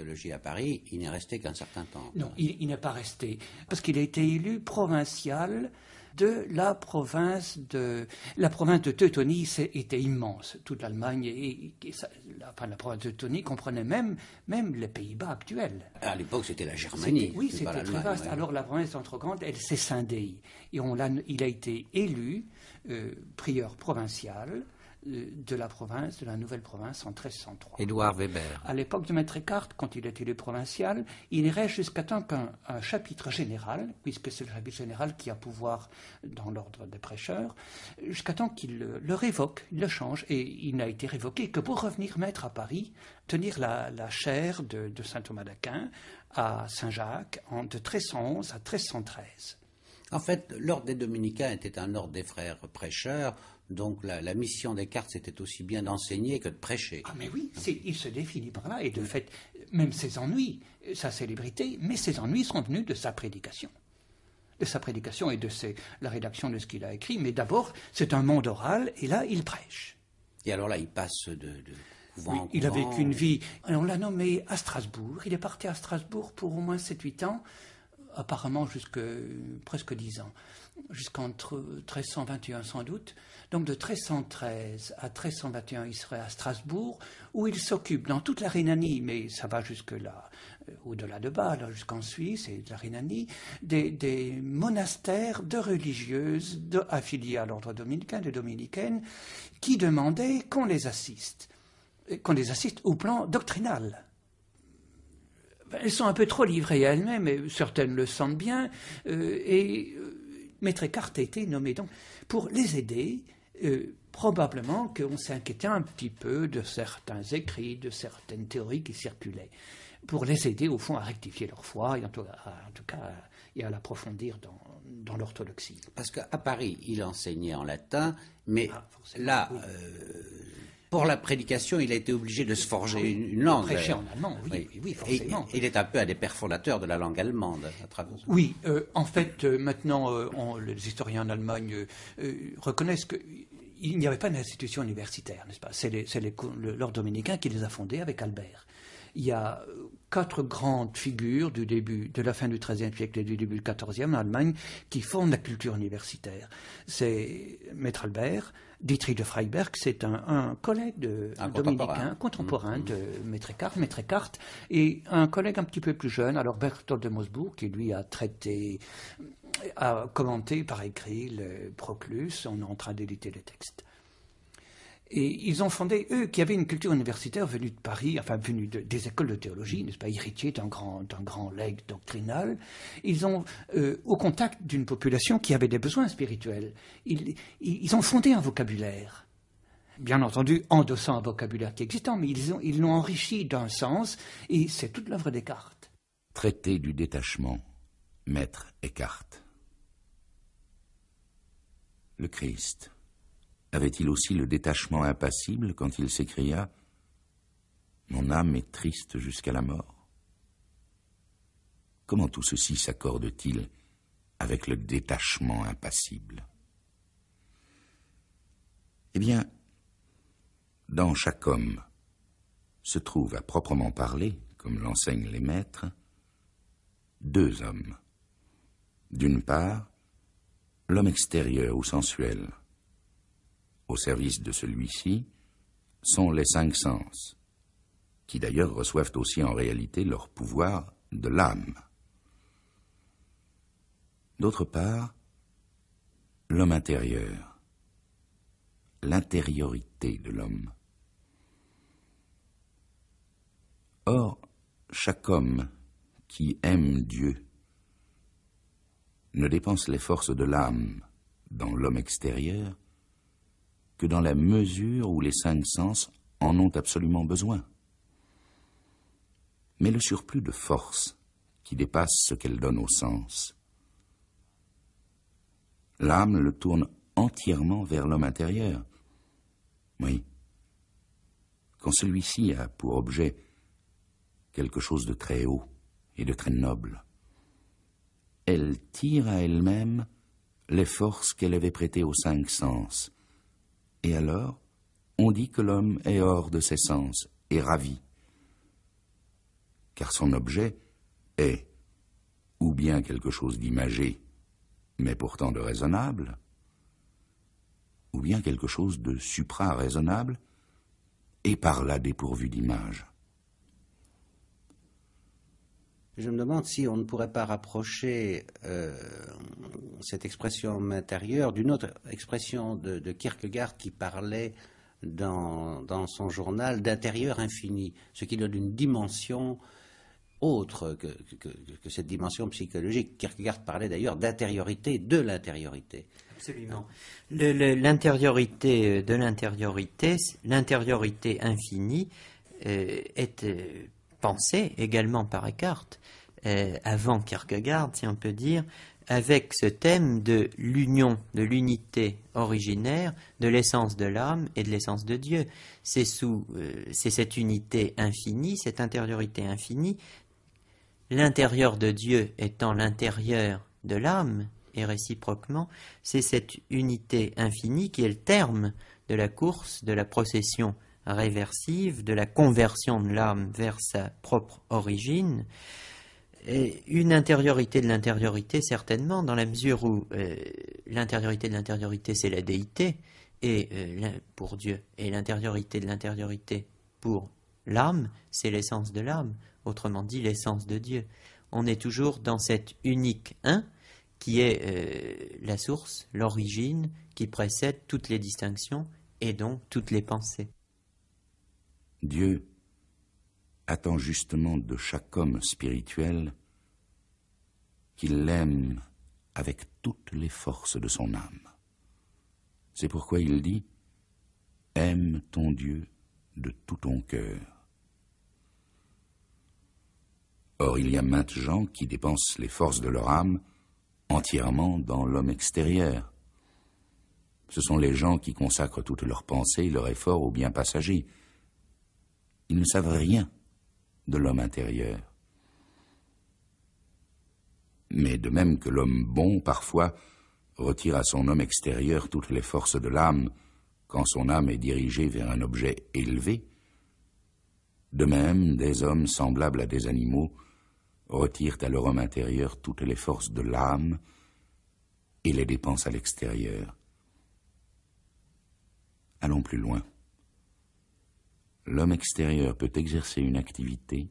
Théologie à Paris, il n'est resté qu'un certain temps. Non, il, n'est pas resté, parce qu'il a été élu provincial de la province de la province de Teutonie était immense. Toute l'Allemagne et, la, enfin, la, province de Teutonie comprenait même même les Pays-Bas actuels. À l'époque c'était la Germanie oui c'était très vaste. alors la province grande elle s'est scindée. Et on il a été élu euh, prieur provincial de la province, de la nouvelle province en 1303. Édouard Weber. À l'époque de Maître Eckhart, quand il était élu provincial, il irait jusqu'à temps qu'un chapitre général, puisque c'est le chapitre général qui a pouvoir dans l'ordre des prêcheurs, jusqu'à temps qu'il le, révoque, il le change, et il n'a été révoqué que pour revenir maître à Paris, tenir la, chaire de, saint Thomas d'Aquin à Saint-Jacques de 1311 à 1313. En fait, l'ordre des dominicains était un ordre des frères prêcheurs donc la, mission des cartes, c'était aussi bien d'enseigner que de prêcher. Ah mais oui, il se définit par là, et de fait, même ses ennuis, sa célébrité, mais ses ennuis sont venus de sa prédication. De sa prédication et de la rédaction de ce qu'il a écrit, mais d'abord, c'est un monde oral, et là, il prêche. Et alors là, il passe de, de couvent Il a vécu une vie, on l'a nommé à Strasbourg, il est parti à Strasbourg pour au moins 7-8 ans, apparemment jusque presque 10 ans, jusqu'entre 1321 sans doute. Donc de 1313 à 1321, il serait à Strasbourg, où il s'occupe dans toute la Rhénanie, mais ça va jusque là, euh, au-delà de Bâle, jusqu'en Suisse et de la Rhénanie, des, monastères de religieuses affiliées à l'ordre dominicain, des dominicaines, qui demandaient qu'on les assiste, qu'on les assiste au plan doctrinal. Elles sont un peu trop livrées à elles-mêmes, et certaines le sentent bien, euh, et euh, Maître Eckhart a été nommé donc pour les aider euh, probablement qu'on s'inquiétait un petit peu de certains écrits, de certaines théories qui circulaient, pour les aider au fond à rectifier leur foi et en tout, cas et à l'approfondir dans, l'orthodoxie. Parce qu'à Paris, il enseignait en latin, mais ah, là, euh, pour la prédication, il a été obligé de se forger ah une, langue. Prêcher en allemand, oui, oui, forcément. il est un peu un des pères fondateurs de la langue allemande. À travers... Oui, euh, en fait, maintenant, les historiens en Allemagne reconnaissent que il n'y avait pas d'institution universitaire, n'est-ce pas? C'est l'ordre dominicain qui les a fondés avec Albert. Il y a euh, quatre grandes figures du début, de la fin du XIIIe siècle et du début du XIVe en Allemagne qui fondent la culture universitaire. C'est Maître Albert, Dietrich de Freiberg, c'est un, collègue de dominicain, contemporain mmh. de Maître Eckhart, Maître Eckhart, et un collègue un petit peu plus jeune, alors Berthold de Mosbourg, qui lui a traité a commenté par écrit le Proclus, on est en train d'éditer les textes. Et ils ont fondé, eux, qui avaient une culture universitaire venue de Paris, enfin venue des écoles de théologie, n'est-ce pas, héritier d'un grand, grand legs doctrinal, ils ont, euh, au contact d'une population qui avait des besoins spirituels, ils, ont fondé un vocabulaire. Bien entendu, endossant un vocabulaire qui est existant, mais ils, ont, ils l'ont enrichi d'un sens, et c'est toute l'œuvre des cartes. Traité du détachement, maître Eckhart. Le Christ avait-il aussi le détachement impassible quand il s'écria Mon âme est triste jusqu'à la mort Comment tout ceci s'accorde-t-il avec le détachement impassible? Bien, dans chaque homme se trouve à proprement parler, comme l'enseignent les maîtres, deux hommes. D'une part, l'homme extérieur ou sensuel. Au service de celui-ci sont les cinq sens, qui d'ailleurs reçoivent aussi en réalité leur pouvoir de l'âme. D'autre part, l'homme intérieur, l'intériorité de l'homme. Or, chaque homme qui aime Dieu ne dépense les forces de l'âme dans l'homme extérieur que dans la mesure où les cinq sens en ont absolument besoin. Mais le surplus de force qui dépasse ce qu'elle donne au sens, l'âme le tourne entièrement vers l'homme intérieur. Oui. Quand celui-ci a pour objet quelque chose de très haut et de très noble, elle tire à elle-même les forces qu'elle avait prêtées aux cinq sens. Et alors, on dit que l'homme est hors de ses sens et ravi, car son objet est ou bien quelque chose d'imagé, mais pourtant de raisonnable, ou bien quelque chose de supra-raisonnable, et par là dépourvu d'image. Je me demande si on ne pourrait pas rapprocher euh, cette expression intérieure d'une autre expression de, Kierkegaard qui parlait dans, dans son journal d'intérieur infini, ce qui donne une dimension autre que, que, cette dimension psychologique. Kierkegaard parlait d'ailleurs d'intériorité de l'intériorité. Absolument. L'intériorité de l'intériorité, l'intériorité infinie, euh, est euh, pensée également par Eckhart, euh, avant Kierkegaard, si on peut dire, avec ce thème de l'union, de l'unité originaire de l'essence de l'âme et de l'essence de Dieu. C'est euh, c'est cette unité infinie, cette intériorité infinie, l'intérieur de Dieu étant l'intérieur de l'âme, et réciproquement, c'est cette unité infinie qui est le terme de la course, de la procession réversive, de la conversion de l'âme vers sa propre origine, une intériorité de l'intériorité certainement, dans la mesure où euh, l'intériorité de l'intériorité c'est la déité, et euh, pour Dieu, et l'intériorité de l'intériorité pour l'âme, c'est l'essence de l'âme, autrement dit l'essence de Dieu. On est toujours dans cet unique un qui est euh, la source, l'origine, qui précède toutes les distinctions et donc toutes les pensées. Dieu attend justement de chaque homme spirituel qu'il l'aime avec toutes les forces de son âme. C'est pourquoi il dit Aime ton Dieu de tout ton cœur. Or, il y a maintes gens qui dépensent les forces de leur âme entièrement dans l'homme extérieur. Ce sont les gens qui consacrent toutes leurs pensées et leurs efforts au bien passager. Ils ne savent rien de l'homme intérieur. Mais de même que l'homme bon, parfois, retire à son homme extérieur toutes les forces de l'âme quand son âme est dirigée vers un objet élevé, de même des hommes semblables à des animaux retirent à leur homme intérieur toutes les forces de l'âme et les dépensent à l'extérieur. Allons plus loin. L'homme extérieur peut exercer une activité,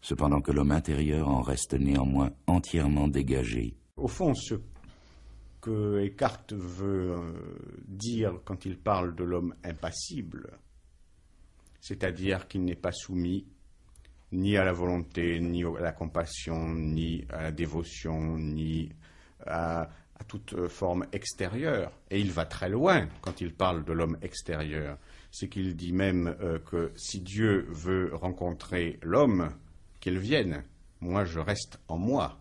cependant que l'homme intérieur en reste néanmoins entièrement dégagé. Au fond, ce que Eckhart veut euh, dire quand il parle de l'homme impassible, c'est-à-dire qu'il n'est pas soumis ni à la volonté, ni à la compassion, ni à la dévotion, ni à, toute forme extérieure. Et il va très loin quand il parle de l'homme extérieur. C'est qu'il dit même euh, que si Dieu veut rencontrer l'homme, qu'il vienne. Moi, je reste en moi.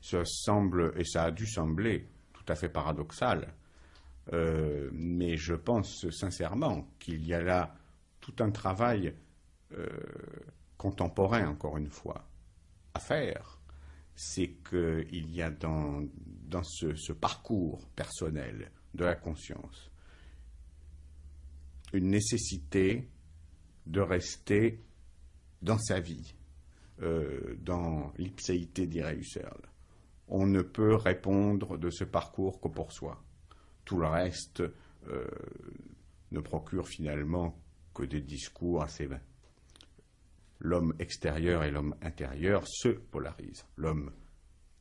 Ça semble, et ça a dû sembler, tout à fait paradoxal. Euh, mais je pense sincèrement qu'il y a là tout un travail euh, contemporain, encore une fois, à faire, c'est qu'il y a dans, dans ce, parcours personnel de la conscience une nécessité de rester dans sa vie, euh, dans l'ipséité, dirait Husserl. On ne peut répondre de ce parcours que pour soi. Tout le reste euh, ne procure finalement que des discours assez vains. L'homme extérieur et l'homme intérieur se polarisent. L'homme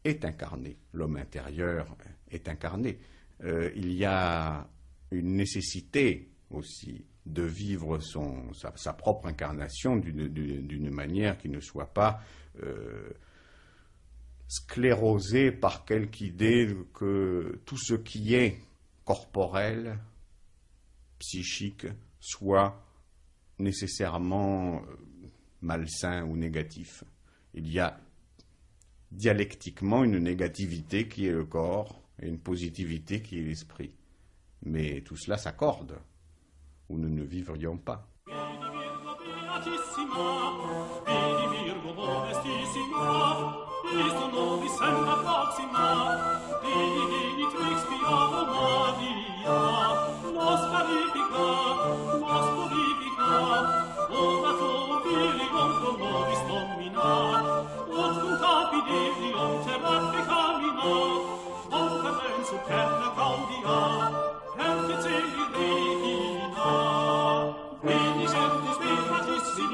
est incarné, l'homme intérieur est incarné. Euh, il y a une nécessité aussi de vivre son, sa, propre incarnation d'une manière qui ne soit pas euh, sclérosée par quelque idée que tout ce qui est corporel, psychique, soit nécessairement euh, malsain ou négatif. Il y a dialectiquement une négativité qui est le corps et une positivité qui est l'esprit. Mais tout cela s'accorde, ou nous ne vivrions pas.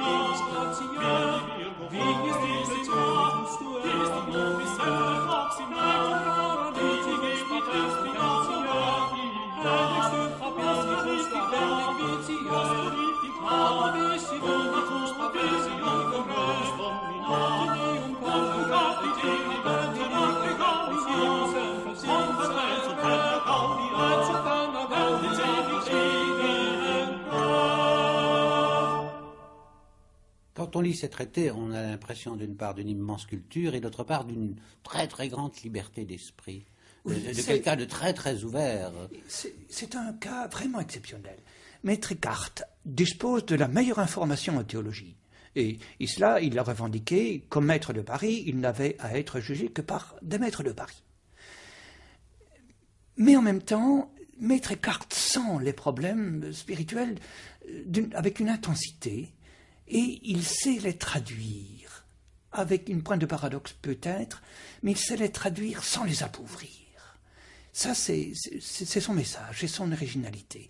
songs Quand on lit ces traités, on a l'impression d'une part d'une immense culture et d'autre part d'une très très grande liberté d'esprit, de, quelqu'un de très très ouvert. C'est un cas vraiment exceptionnel. Maître Eckhart dispose de la meilleure information en théologie. Et, cela, il l'a revendiqué, comme maître de Paris, il n'avait à être jugé que par des maîtres de Paris. Mais en même temps, Maître Eckhart sent les problèmes spirituels euh, avec une intensité et il sait les traduire, avec une pointe de paradoxe peut-être, mais il sait les traduire sans les appauvrir. Ça, c'est son message, c'est son originalité.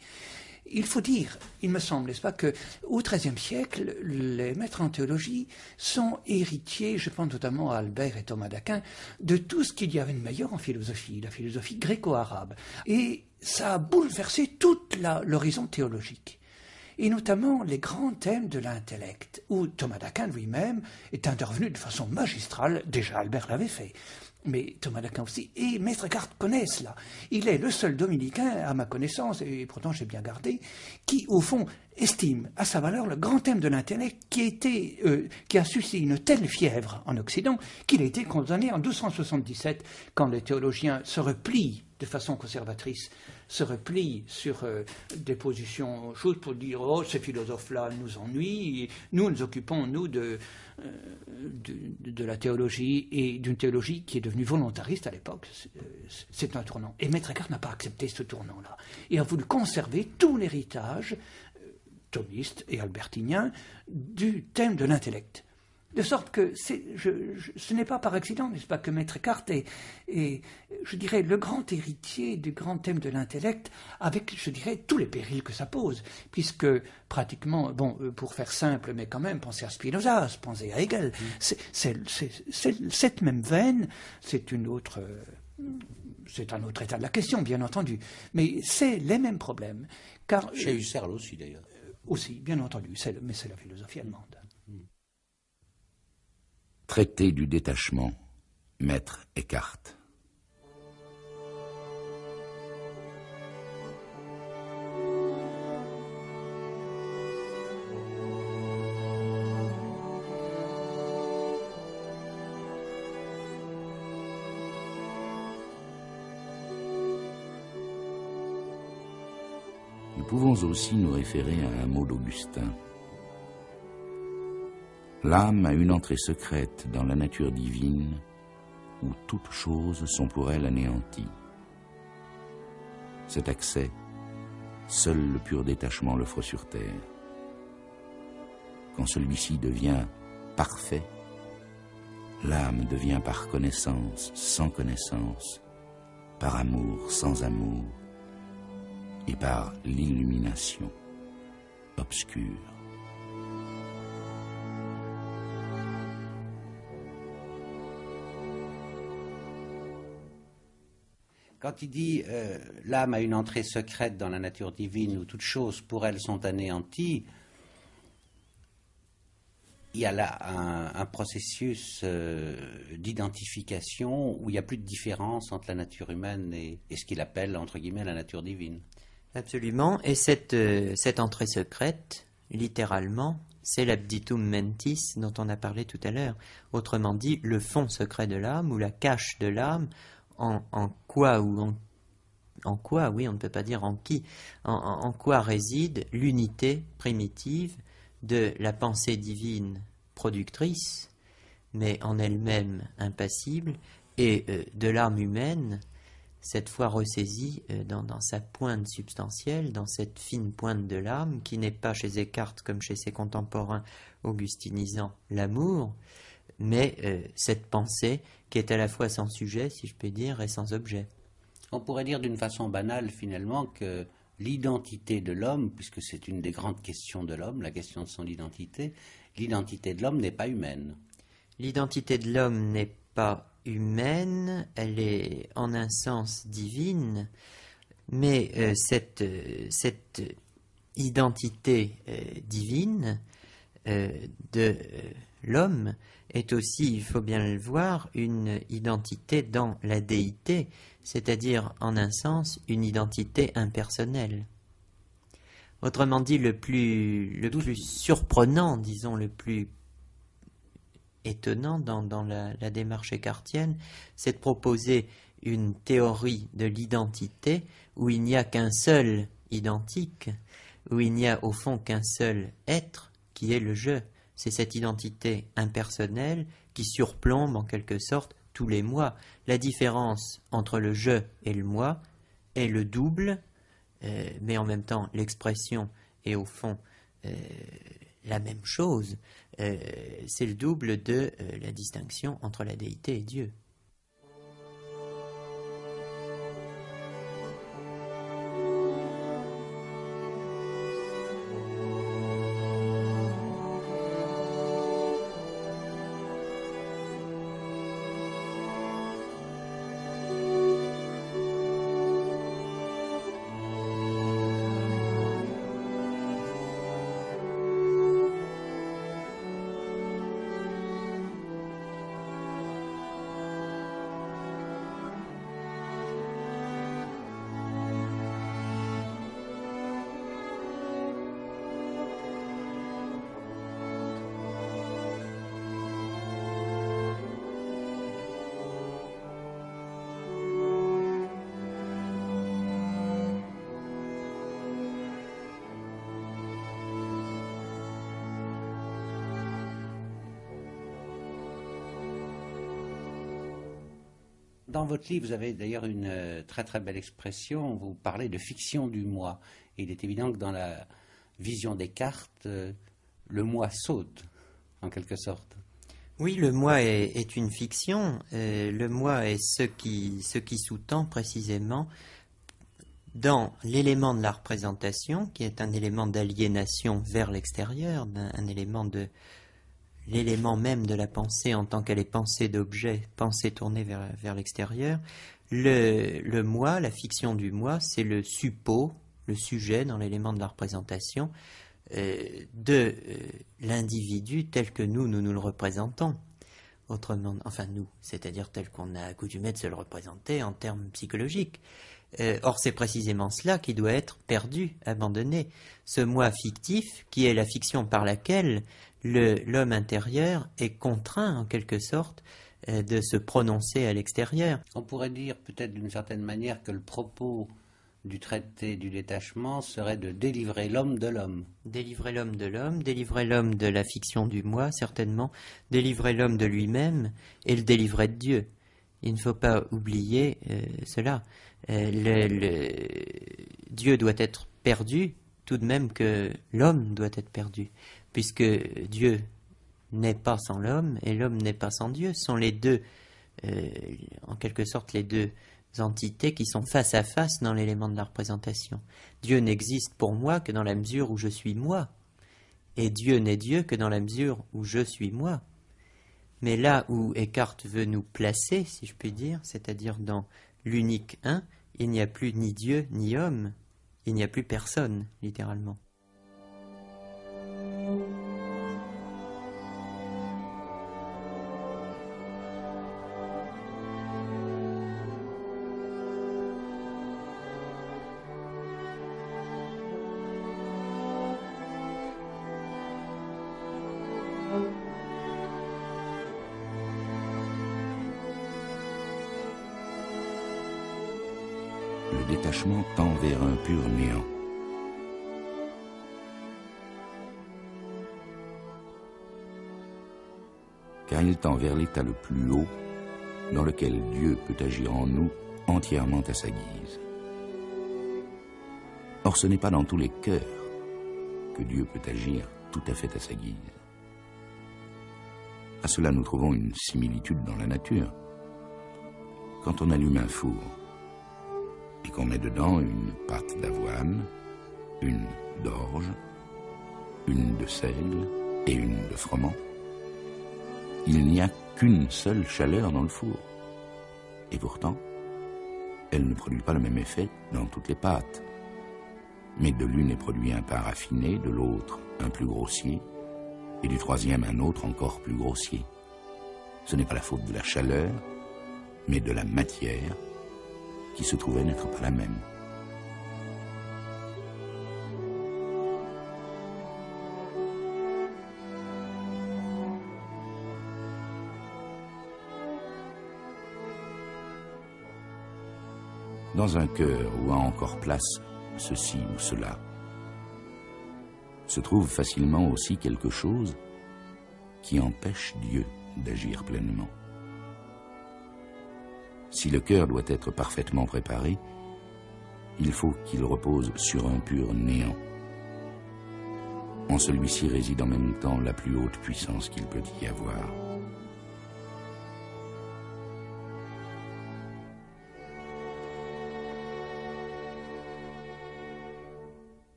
Il faut dire, il me semble, n'est-ce pas, qu'au XIIIe siècle, les maîtres en théologie sont héritiers, je pense notamment à Albert et Thomas d'Aquin, de tout ce qu'il y avait de meilleur en philosophie, la philosophie gréco-arabe. Et ça a bouleversé tout l'horizon théologique et notamment les grands thèmes de l'intellect, où Thomas d'Aquin lui-même est intervenu de façon magistrale, déjà Albert l'avait fait, mais Thomas d'Aquin aussi, et Maître Eckhart connaît cela. Il est le seul dominicain, à ma connaissance, et pourtant j'ai bien gardé, qui, au fond, estime à sa valeur le grand thème de l'intellect qui, euh, qui a suscité une telle fièvre en Occident qu'il a été condamné en 1277, quand les théologiens se replient de façon conservatrice se replie sur euh, des positions choses pour dire oh ces philosophes-là nous ennuient, nous nous occupons nous de, euh, de, la théologie et d'une théologie qui est devenue volontariste à l'époque. C'est un tournant. Et Maître Eckhart n'a pas accepté ce tournant-là. Il a voulu conserver tout l'héritage euh, thomiste et albertinien du thème de l'intellect. De sorte que ce n'est pas par accident, n'est-ce pas, que Maître Eckhart est, je dirais, le grand héritier du grand thème de l'intellect, avec, je dirais, tous les périls que ça pose, puisque pratiquement, bon, euh, pour faire simple, mais quand même, pensez à Spinoza, pensez à Hegel, mm. c'est cette même veine, c'est une autre, c'est un autre état de la question, bien entendu, mais c'est les mêmes problèmes. Car, Chez Husserl aussi, d'ailleurs. Aussi, bien entendu, mais c'est la philosophie allemande. Traité du détachement, Maître Eckhart. Nous pouvons aussi nous référer à un mot d'Augustin. L'âme a une entrée secrète dans la nature divine où toutes choses sont pour elle anéanties. Cet accès, seul le pur détachement l'offre sur terre. Quand celui-ci devient parfait, l'âme devient par connaissance sans connaissance, par amour sans amour, et par l'illumination obscure. Quand il dit euh, l'âme a une entrée secrète dans la nature divine où toutes choses pour elle sont anéanties, il y a là un, processus euh, d'identification où il n'y a plus de différence entre la nature humaine et, ce qu'il appelle, entre guillemets, la nature divine. Absolument. Et cette, euh, cette entrée secrète, littéralement, c'est l'abditum mentis dont on a parlé tout à l'heure. Autrement dit, le fond secret de l'âme ou la cache de l'âme en, quoi ou en, quoi, oui, on ne peut pas dire en qui, en, quoi réside l'unité primitive de la pensée divine productrice, mais en elle-même impassible, et euh, de l'âme humaine, cette fois ressaisie euh, dans, sa pointe substantielle, dans cette fine pointe de l'âme, qui n'est pas chez Eckhart comme chez ses contemporains augustinisants l'amour, mais euh, cette pensée qui est à la fois sans sujet, si je peux dire, et sans objet. On pourrait dire d'une façon banale finalement que l'identité de l'homme, puisque c'est une des grandes questions de l'homme, la question de son identité, l'identité de l'homme n'est pas humaine. L'identité de l'homme n'est pas humaine, elle est en un sens divine, mais euh, cette, euh, cette, identité divine de l'homme est aussi, il faut bien le voir, une identité dans la déité, c'est-à-dire en un sens une identité impersonnelle. Autrement dit, le plus, le plus surprenant, disons, le plus étonnant dans, la, la, démarche écartienne, c'est de proposer une théorie de l'identité où il n'y a qu'un seul identique, où il n'y a au fond qu'un seul être qui est le je c'est cette identité impersonnelle qui surplombe en quelque sorte tous les moi. La différence entre le je et le moi est le double, euh, mais en même temps l'expression est au fond euh, la même chose. Euh, c'est le double de la distinction entre la déité et Dieu. Dans votre livre, vous avez d'ailleurs une euh, très très belle expression, vous parlez de fiction du moi. Il est évident que dans la vision des cartes, euh, le moi saute, en quelque sorte. Oui, le moi est, une fiction. Euh, le moi est ce qui, ce qui sous-tend précisément dans l'élément de la représentation, qui est un élément d'aliénation vers l'extérieur, un élément de, l'élément même de la pensée en tant qu'elle est pensée d'objet, pensée tournée vers, vers l'extérieur. Le, le moi, la fiction du moi, c'est le suppôt, le sujet dans l'élément de la représentation euh, de euh, l'individu tel que nous, nous nous le représentons. Autrement, enfin nous, c'est-à-dire tel qu'on a accoutumé de se le représenter en termes psychologiques. Euh, or, c'est précisément cela qui doit être perdu, abandonné. Ce moi fictif, qui est la fiction par laquelle l'homme intérieur est contraint, en quelque sorte, euh, de se prononcer à l'extérieur. On pourrait dire peut-être d'une certaine manière que le propos du traité du détachement serait de délivrer l'homme de l'homme. Délivrer l'homme de l'homme, délivrer l'homme de la fiction du moi, certainement, délivrer l'homme de lui-même et le délivrer de Dieu. Il ne faut pas oublier euh, cela. Euh, le, Dieu doit être perdu, tout de même que l'homme doit être perdu, puisque Dieu n'est pas sans l'homme et l'homme n'est pas sans Dieu. Sont les deux, euh, en quelque sorte, les deux entités qui sont face à face dans l'élément de la représentation. Dieu n'existe pour moi que dans la mesure où je suis moi, et Dieu n'est Dieu que dans la mesure où je suis moi. Mais là où Eckhart veut nous placer, si je puis dire, c'est-à-dire dans l'unique un, il n'y a plus ni Dieu ni homme, il n'y a plus personne, littéralement. Tend vers un pur néant. Car il tend vers l'état le plus haut dans lequel Dieu peut agir en nous entièrement à sa guise. Or ce n'est pas dans tous les cœurs que Dieu peut agir tout à fait à sa guise. À cela nous trouvons une similitude dans la nature. Quand on allume un four qu'on met dedans une pâte d'avoine, une d'orge, une de sel et une de froment, il n'y a qu'une seule chaleur dans le four. Et pourtant, elle ne produit pas le même effet dans toutes les pâtes. Mais de l'une est produit un pain raffiné, de l'autre un plus grossier, et du troisième un autre encore plus grossier. Ce n'est pas la faute de la chaleur, mais de la matière, qui se trouvait n'être pas la même. Dans un cœur où a encore place ceci ou cela, se trouve facilement aussi quelque chose qui empêche Dieu d'agir pleinement. Si le cœur doit être parfaitement préparé, il faut qu'il repose sur un pur néant. En celui-ci réside en même temps la plus haute puissance qu'il peut y avoir.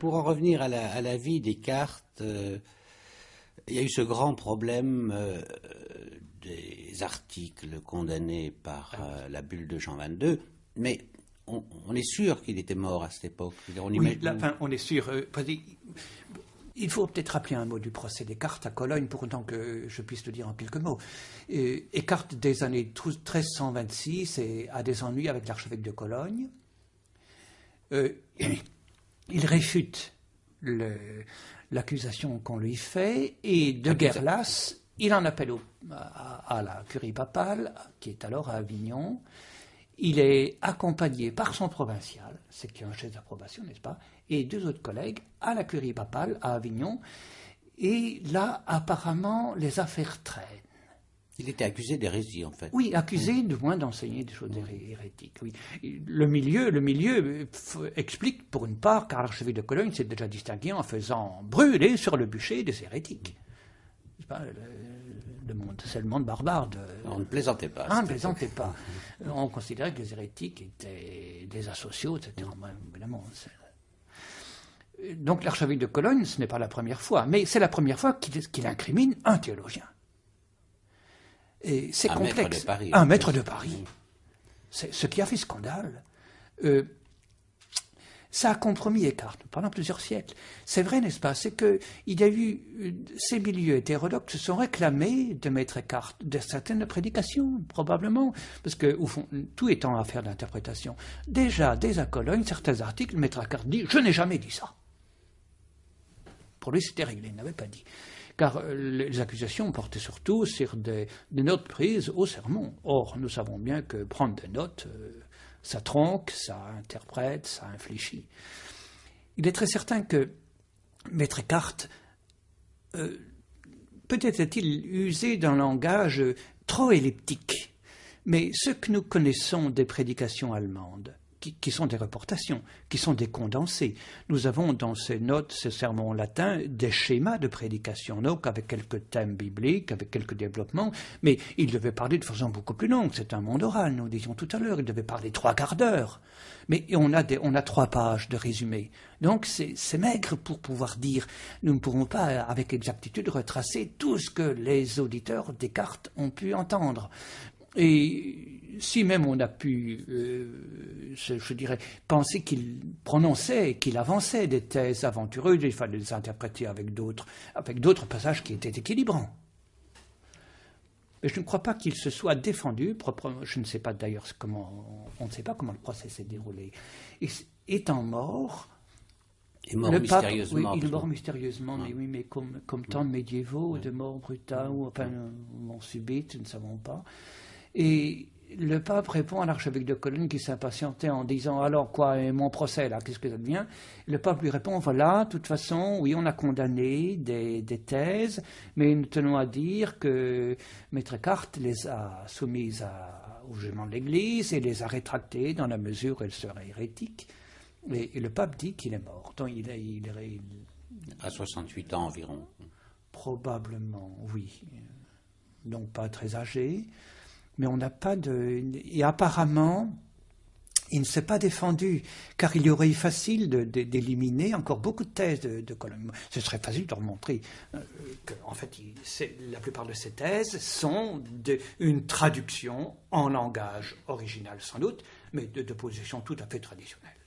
Pour en revenir à la, vie des cartes, euh, il y a eu ce grand problème euh, des articles condamnés par euh, la bulle de Jean 22, mais on, on est sûr qu'il était mort à cette époque. On, Oui, imagine- là, enfin, on est sûr. euh, il faut peut-être rappeler un mot du procès Descartes à Cologne, pour autant que je puisse le dire en quelques mots. Euh, Descartes, des années 1326, et a des ennuis avec l'archevêque de Cologne. Euh, il réfute l'accusation qu'on lui fait, et de guerre lasse, il en appelle au- à, à la curie papale, qui est alors à Avignon. Il est accompagné par son provincial, c'est qui est un chef d'approbation, n'est-ce pas, et deux autres collègues à la curie papale à Avignon. Et là, apparemment, les affaires traînent. Il était accusé d'hérésie, en fait. Oui, accusé de moins d'enseigner des choses héré- hérétiques. Oui. Le milieu, le milieu explique, pour une part, car l'archevêque de Cologne s'est déjà distingué en faisant brûler sur le bûcher des hérétiques. C'est pas, le, monde, c'est le monde barbare de, On ne plaisantait pas. ah, ne c'était- plaisantez pas. On considérait que les hérétiques étaient des asociaux, etc. Évidemment, Donc l'archevêque de Cologne, ce n'est pas la première fois, mais c'est la première fois qu'il incrimine un théologien. Et c'est maître complexe. de Paris, un maître de Paris. C'est ce qui a fait scandale. Euh, ça a compromis Eckhart pendant plusieurs siècles. C'est vrai, n'est-ce pas? C'est que il y a eu euh, ces milieux hétérodoxes se sont réclamés de Maître Eckhart de certaines prédications, probablement, parce que au fond, tout étant affaire d'interprétation. Déjà, dès à Cologne, certains articles, Maître Eckhart dit je n'ai jamais dit ça. Pour lui, c'était réglé, il n'avait pas dit. Car euh, les accusations portaient surtout sur des, des notes prises au sermon. Or, nous savons bien que prendre des notes, euh, ça tronque, ça interprète, ça infléchit. Il est très certain que Maître Eckhart, euh, peut-être est-il usé d'un langage trop elliptique, mais ce que nous connaissons des prédications allemandes, qui, sont des reportations, qui sont des condensés. Nous avons dans ces notes, ces sermons latins, des schémas de prédication, donc avec quelques thèmes bibliques, avec quelques développements, mais il devait parler de façon beaucoup plus longue. C'est un monde oral, nous disions tout à l'heure. Il devait parler trois quarts d'heure. Mais on a, on a trois pages de résumé. Donc c'est maigre pour pouvoir dire. Nous ne pourrons pas, avec exactitude, retracer tout ce que les auditeurs Descartes ont pu entendre. Et si même on a pu, euh, je, dirais, penser qu'il prononçait, qu'il avançait des thèses aventureuses, il fallait les interpréter avec d'autres, avec d'autres passages qui étaient équilibrants. Mais je ne crois pas qu'il se soit défendu proprement. Je ne sais pas d'ailleurs comment, on ne sait pas comment le procès s'est déroulé. étant mort, il mort mystérieusement. il est mort mystérieusement, mais oui, mais comme, comme tant de médiévaux, de morts brutales, ou enfin, mort subite, nous ne savons pas. Et le pape répond à l'archevêque de Cologne qui s'impatientait en disant Alors quoi, mon procès là, qu'est-ce que ça devient? Le pape lui répond Voilà, de toute façon, oui, on a condamné des, thèses, mais nous tenons à dire que Maître Eckhart les a soumises au jugement de l'Église et les a rétractées dans la mesure où elles seraient hérétiques. Et, le pape dit qu'il est mort. Donc, il, il, il, à 68 ans environ. Probablement, oui. Donc pas très âgé mais on n'a pas de. Et apparemment, il ne s'est pas défendu, car il y aurait eu facile d'éliminer encore beaucoup de thèses de, de Ce serait facile de remontrer euh, que, en fait, la plupart de ces thèses sont une traduction en langage original, sans doute, mais de, de positions tout à fait traditionnelles.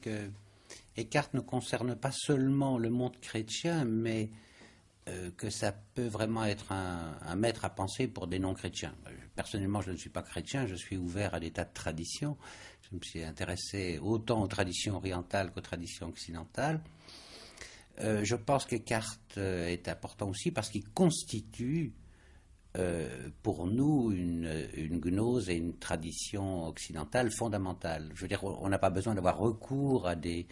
Que Eckhart ne concerne pas seulement le monde chrétien, mais euh, que ça peut vraiment être un, maître à penser pour des non-chrétiens. Personnellement, je ne suis pas chrétien, je suis ouvert à des tas de traditions. Je me suis intéressé autant aux traditions orientales qu'aux traditions occidentales. Euh, je pense qu'Eckhart euh, est important aussi parce qu'il constitue euh, pour nous une, gnose et une tradition occidentale fondamentale. Je veux dire, on n'a pas besoin d'avoir recours à des,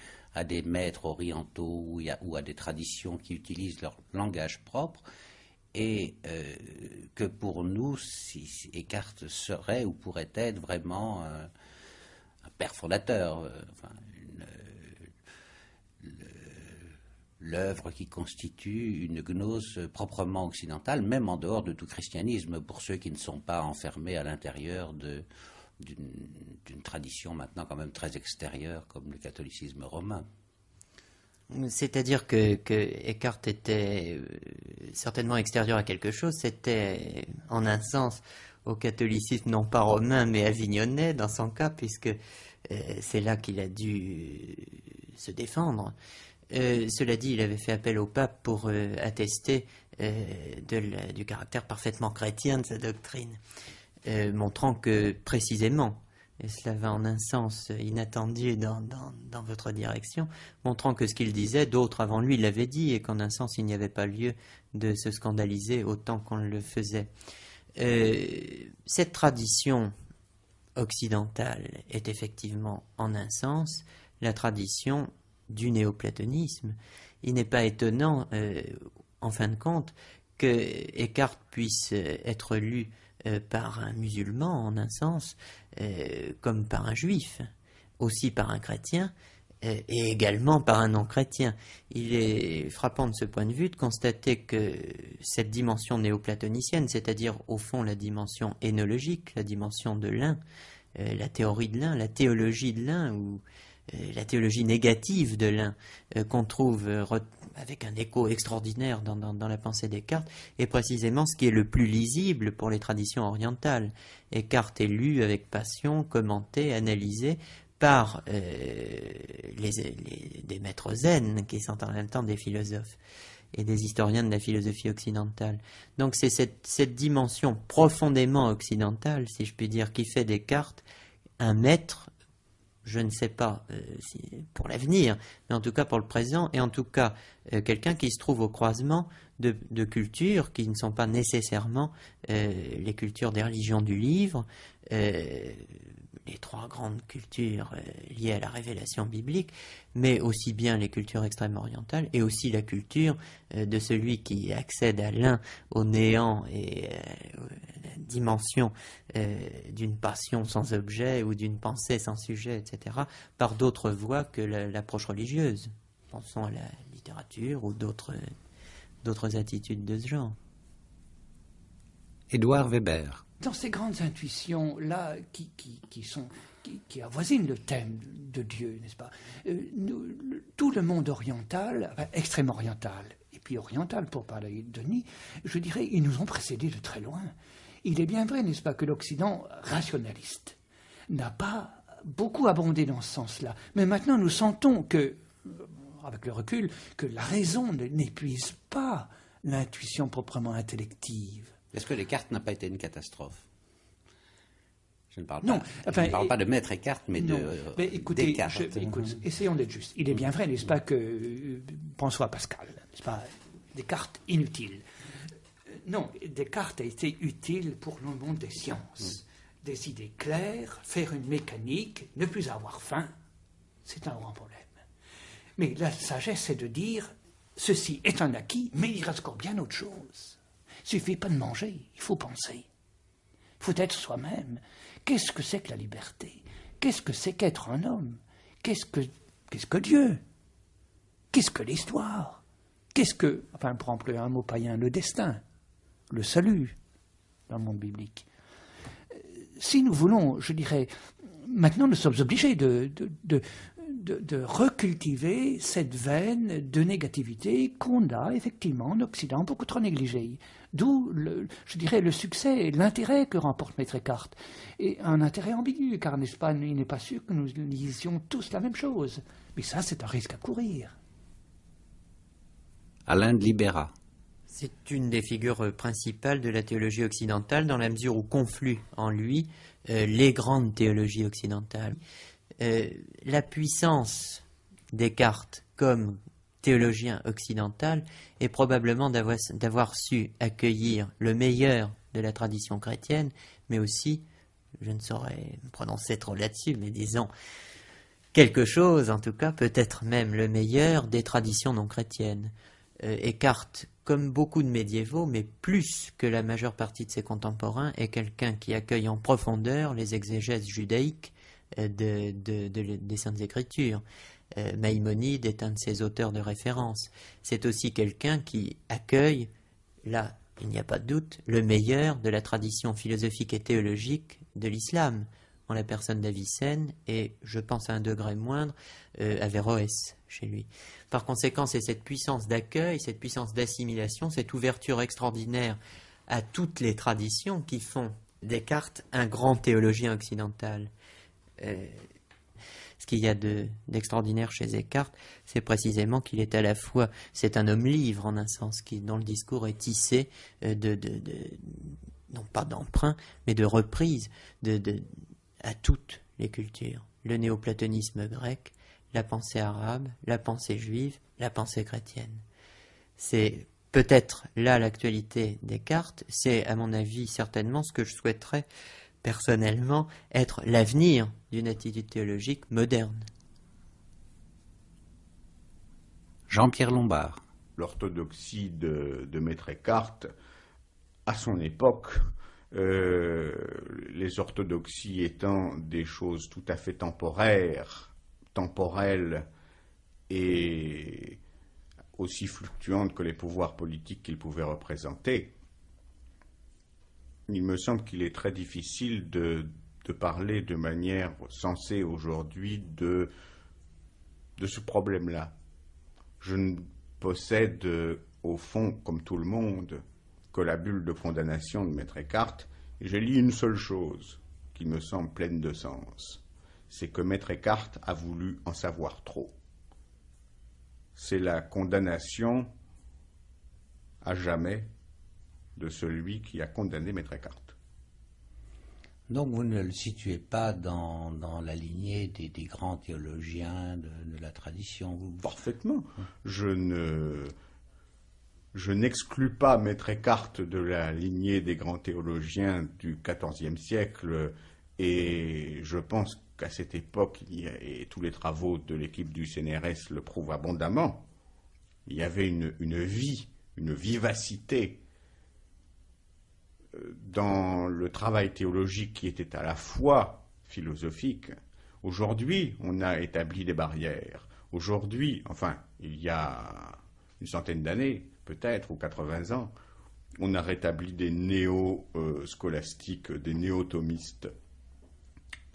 maîtres orientaux ou, à des traditions qui utilisent leur langage propre. Et euh, que pour nous, si, Eckhart serait ou pourrait être vraiment euh, un père fondateur, l'œuvre qui constitue une gnose proprement occidentale, même en dehors de tout christianisme, pour ceux qui ne sont pas enfermés à l'intérieur d'une tradition maintenant quand même très extérieure comme le catholicisme romain. C'est-à-dire que, Eckhart était euh, certainement extérieur à quelque chose, c'était en un sens au catholicisme non pas romain mais avignonnais dans son cas, puisque euh, c'est là qu'il a dû se défendre. Euh, cela dit, il avait fait appel au pape pour euh, attester euh, du caractère parfaitement chrétien de sa doctrine, montrant que précisément, et cela va en un sens inattendu dans, dans votre direction, montrant que ce qu'il disait, d'autres avant lui l'avaient dit, et qu'en un sens, il n'y avait pas lieu de se scandaliser autant qu'on le faisait. cette tradition occidentale est effectivement en un sens la tradition du néoplatonisme, il n'est pas étonnant, euh, en fin de compte, que Eckhart puisse être lu par un musulman, en un sens, comme par un juif, aussi par un chrétien, et également par un non-chrétien. Il est frappant de ce point de vue de constater que cette dimension néoplatonicienne, c'est-à-dire au fond la dimension énologique, la dimension de l'un, euh, la théorie de l'un, la théologie de l'un, ou euh, la théologie négative de l'un, euh, qu'on trouve avec un écho extraordinaire dans, dans, la pensée Descartes, est précisément ce qui est le plus lisible pour les traditions orientales. Descartes est lu avec passion, commenté, analysé par les, des maîtres zen, qui sont en même temps des philosophes et des historiens de la philosophie occidentale. Donc c'est cette, dimension profondément occidentale, si je puis dire, qui fait Descartes un maître, je ne sais pas euh, pour l'avenir, mais en tout cas pour le présent, et en tout cas euh, quelqu'un qui se trouve au croisement de, cultures qui ne sont pas nécessairement euh, les cultures des religions du livre, les trois grandes cultures euh, liées à la révélation biblique, mais aussi bien les cultures extrêmes orientales et aussi la culture euh, de celui qui accède à l'un, au néant et à euh, la dimension d'une passion sans objet ou d'une pensée sans sujet, etc., par d'autres voies que l'approche religieuse. Pensons à la littérature ou d'autres attitudes de ce genre. Édouard Weber dans ces grandes intuitions-là qui, avoisinent le thème de Dieu, n'est-ce pas? Euh, Tout le monde oriental, extrême oriental, et puis oriental pour parler de Denis, je dirais, ils nous ont précédés de très loin. Il est bien vrai, n'est-ce pas, que l'Occident rationaliste n'a pas beaucoup abondé dans ce sens-là. Mais maintenant, nous sentons que, avec le recul, que la raison n'épuise pas l'intuition proprement intellective. Est-ce que Descartes n'a pas été une catastrophe? Je ne parle, pas, je ne parle pas de maître Descartes, mais de mais écoutez, Descartes. essayons d'être justes. Il est bien vrai, n'est-ce pas, que euh, François Pascal, n'est-ce pas, Descartes inutile. Euh, non, Descartes a été utile pour le monde des sciences. Des idées claires, faire une mécanique, ne plus avoir faim, c'est un grand problème. Mais la sagesse, c'est de dire, ceci est un acquis, mais il reste encore bien autre chose suffit pas de manger, il faut penser. Il faut être soi-même. Qu'est-ce que c'est que la liberté? Qu'est-ce que c'est qu'être un homme? Qu'est-ce que, qu'est-ce que Dieu? Qu'est-ce que l'histoire? Qu'est-ce que, enfin, pour employer un mot païen, le destin, le salut dans le monde biblique? Si nous voulons, je dirais, maintenant nous sommes obligés de, de, de, recultiver cette veine de négativité qu'on a effectivement en Occident beaucoup trop négligée. D'où, je dirais, le succès et l'intérêt que remporte Maître Eckhart. Et un intérêt ambigu, car n'est-ce pas, il n'est pas sûr que nous lisions tous la même chose. Mais ça, c'est un risque à courir. Alain de Libera. C'est une des figures principales de la théologie occidentale dans la mesure où confluent en lui euh, les grandes théologies occidentales. Euh, la puissance Descartes comme théologien occidental est probablement d'avoir su accueillir le meilleur de la tradition chrétienne, mais aussi, je ne saurais me prononcer trop là-dessus, mais disons quelque chose, en tout cas, peut-être même le meilleur des traditions non chrétiennes. Euh, comme beaucoup de médiévaux, mais plus que la majeure partie de ses contemporains, est quelqu'un qui accueille en profondeur les exégèses judaïques euh, des Saintes Écritures. Euh, Maïmonide est un de ses auteurs de référence. C'est aussi quelqu'un qui accueille, là, il n'y a pas de doute, le meilleur de la tradition philosophique et théologique de l'islam, en la personne d'Avicenne et, je pense à un degré moindre, euh, Averroès chez lui. Par conséquent, c'est cette puissance d'accueil, cette puissance d'assimilation, cette ouverture extraordinaire à toutes les traditions qui font Descartes un grand théologien occidental. Euh, ce qu'il y a d'extraordinaire chez Eckhart, c'est précisément qu'il est à la fois, c'est un homme livre en un sens, qui, dont le discours est tissé euh, de, de, non pas d'emprunt, mais de reprise de, à toutes les cultures. Le néoplatonisme grec, la pensée arabe, la pensée juive, la pensée chrétienne. C'est peut-être là l'actualité des cartes, c'est à mon avis certainement ce que je souhaiterais personnellement être l'avenir d'une attitude théologique moderne. Jean-Pierre Lombard. L'orthodoxie de, de Maître Eckhart, à son époque, euh, les orthodoxies étant des choses tout à fait temporaires, temporelles et aussi fluctuantes que les pouvoirs politiques qu'ils pouvaient représenter, il me semble qu'il est très difficile de, parler de manière sensée aujourd'hui de, de ce problème-là. Je ne possède, au fond, comme tout le monde, que la bulle de condamnation de Maître Eckhart, et j'ai lu une seule chose qui me semble pleine de sens, c'est que Maître Eckhart a voulu en savoir trop. C'est la condamnation à jamais de celui qui a condamné Maître Eckhart. Donc vous ne le situez pas dans, dans la lignée des, des grands théologiens de, de, la tradition vous... Parfaitement. Je ne je n'exclus pas Maître Eckhart de la lignée des grands théologiens du XIVe siècle et je pense qu'à cette époque, et tous les travaux de l'équipe du CNRS le prouvent abondamment, il y avait une, une vie, une vivacité dans le travail théologique qui était à la fois philosophique. Aujourd'hui, on a établi des barrières. Aujourd'hui, enfin, il y a une centaine d'années, peut-être, ou 80 ans, on a rétabli des néo-scolastiques, des néo-thomistes.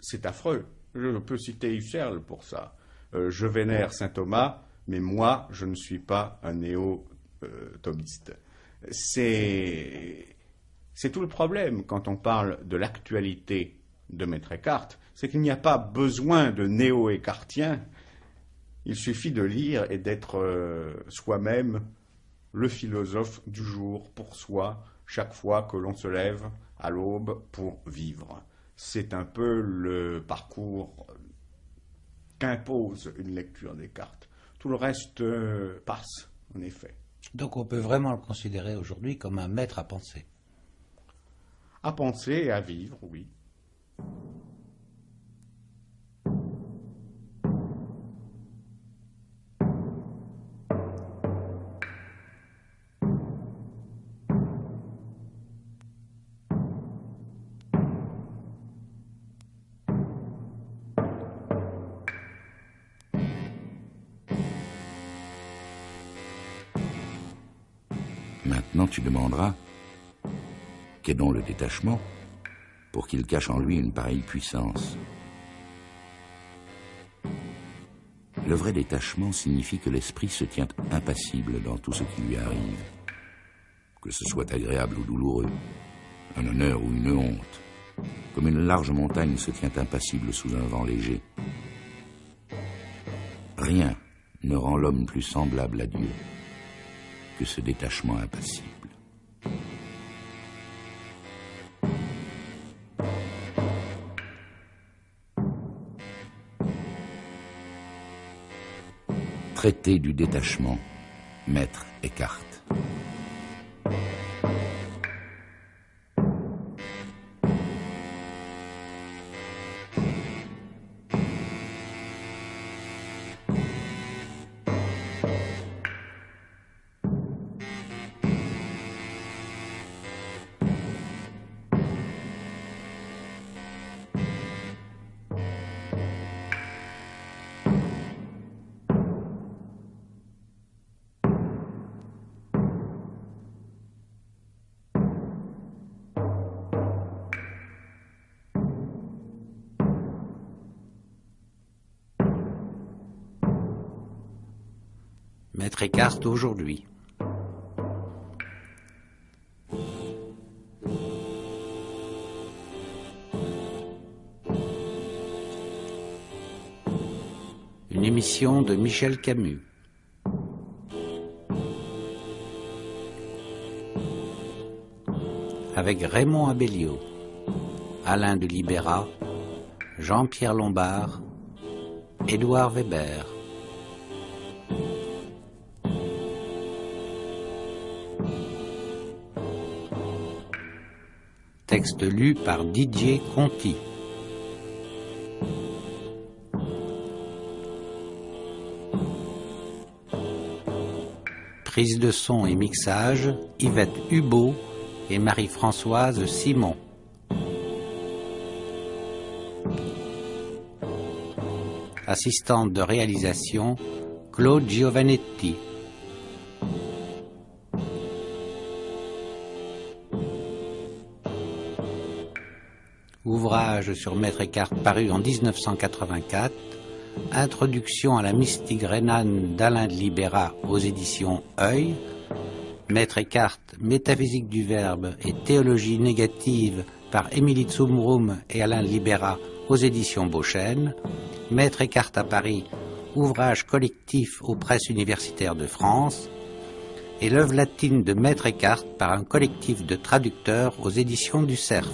C'est affreux. Je peux citer Husserl pour ça. Euh, je vénère saint Thomas, mais moi, je ne suis pas un néo-thomiste. C'est c'est tout le problème quand on parle de l'actualité de Maître Eckhart, c'est qu'il n'y a pas besoin de néo-écartiens, il suffit de lire et d'être euh, soi-même le philosophe du jour pour soi chaque fois que l'on se lève à l'aube pour vivre. C'est un peu le parcours qu'impose une lecture des cartes. Tout le reste euh, passe, en effet. Donc on peut vraiment le considérer aujourd'hui comme un maître à penser à penser et à vivre, oui. Maintenant, tu demanderas qu'est donc le détachement pour qu'il cache en lui une pareille puissance. Le vrai détachement signifie que l'esprit se tient impassible dans tout ce qui lui arrive, que ce soit agréable ou douloureux, un honneur ou une honte, comme une large montagne se tient impassible sous un vent léger. Rien ne rend l'homme plus semblable à Dieu que ce détachement impassible. Traité du détachement, Maître Eckhart. Aujourd'hui. Une émission de Michel Camus. Avec Raymond Abellio, Alain de Libera, Jean-Pierre Lombard, Édouard Weber. Texte lu par Didier Conti. Prise de son et mixage, Yvette Hubot et Marie-Françoise Simon. Assistante de réalisation, Claude Giovanetti. Sur Maître Eckhart paru en 1984. Introduction à la mystique rhénane d'Alain de Libéra aux éditions Œil. Maître Eckhart, Métaphysique du Verbe et Théologie négative par Émilie Tsumrum et Alain de Libéra aux éditions Beauchesne. Maître Eckhart à Paris, ouvrage collectif aux presses universitaires de France. Et l'œuvre latine de Maître Eckhart par un collectif de traducteurs aux éditions du Cerf.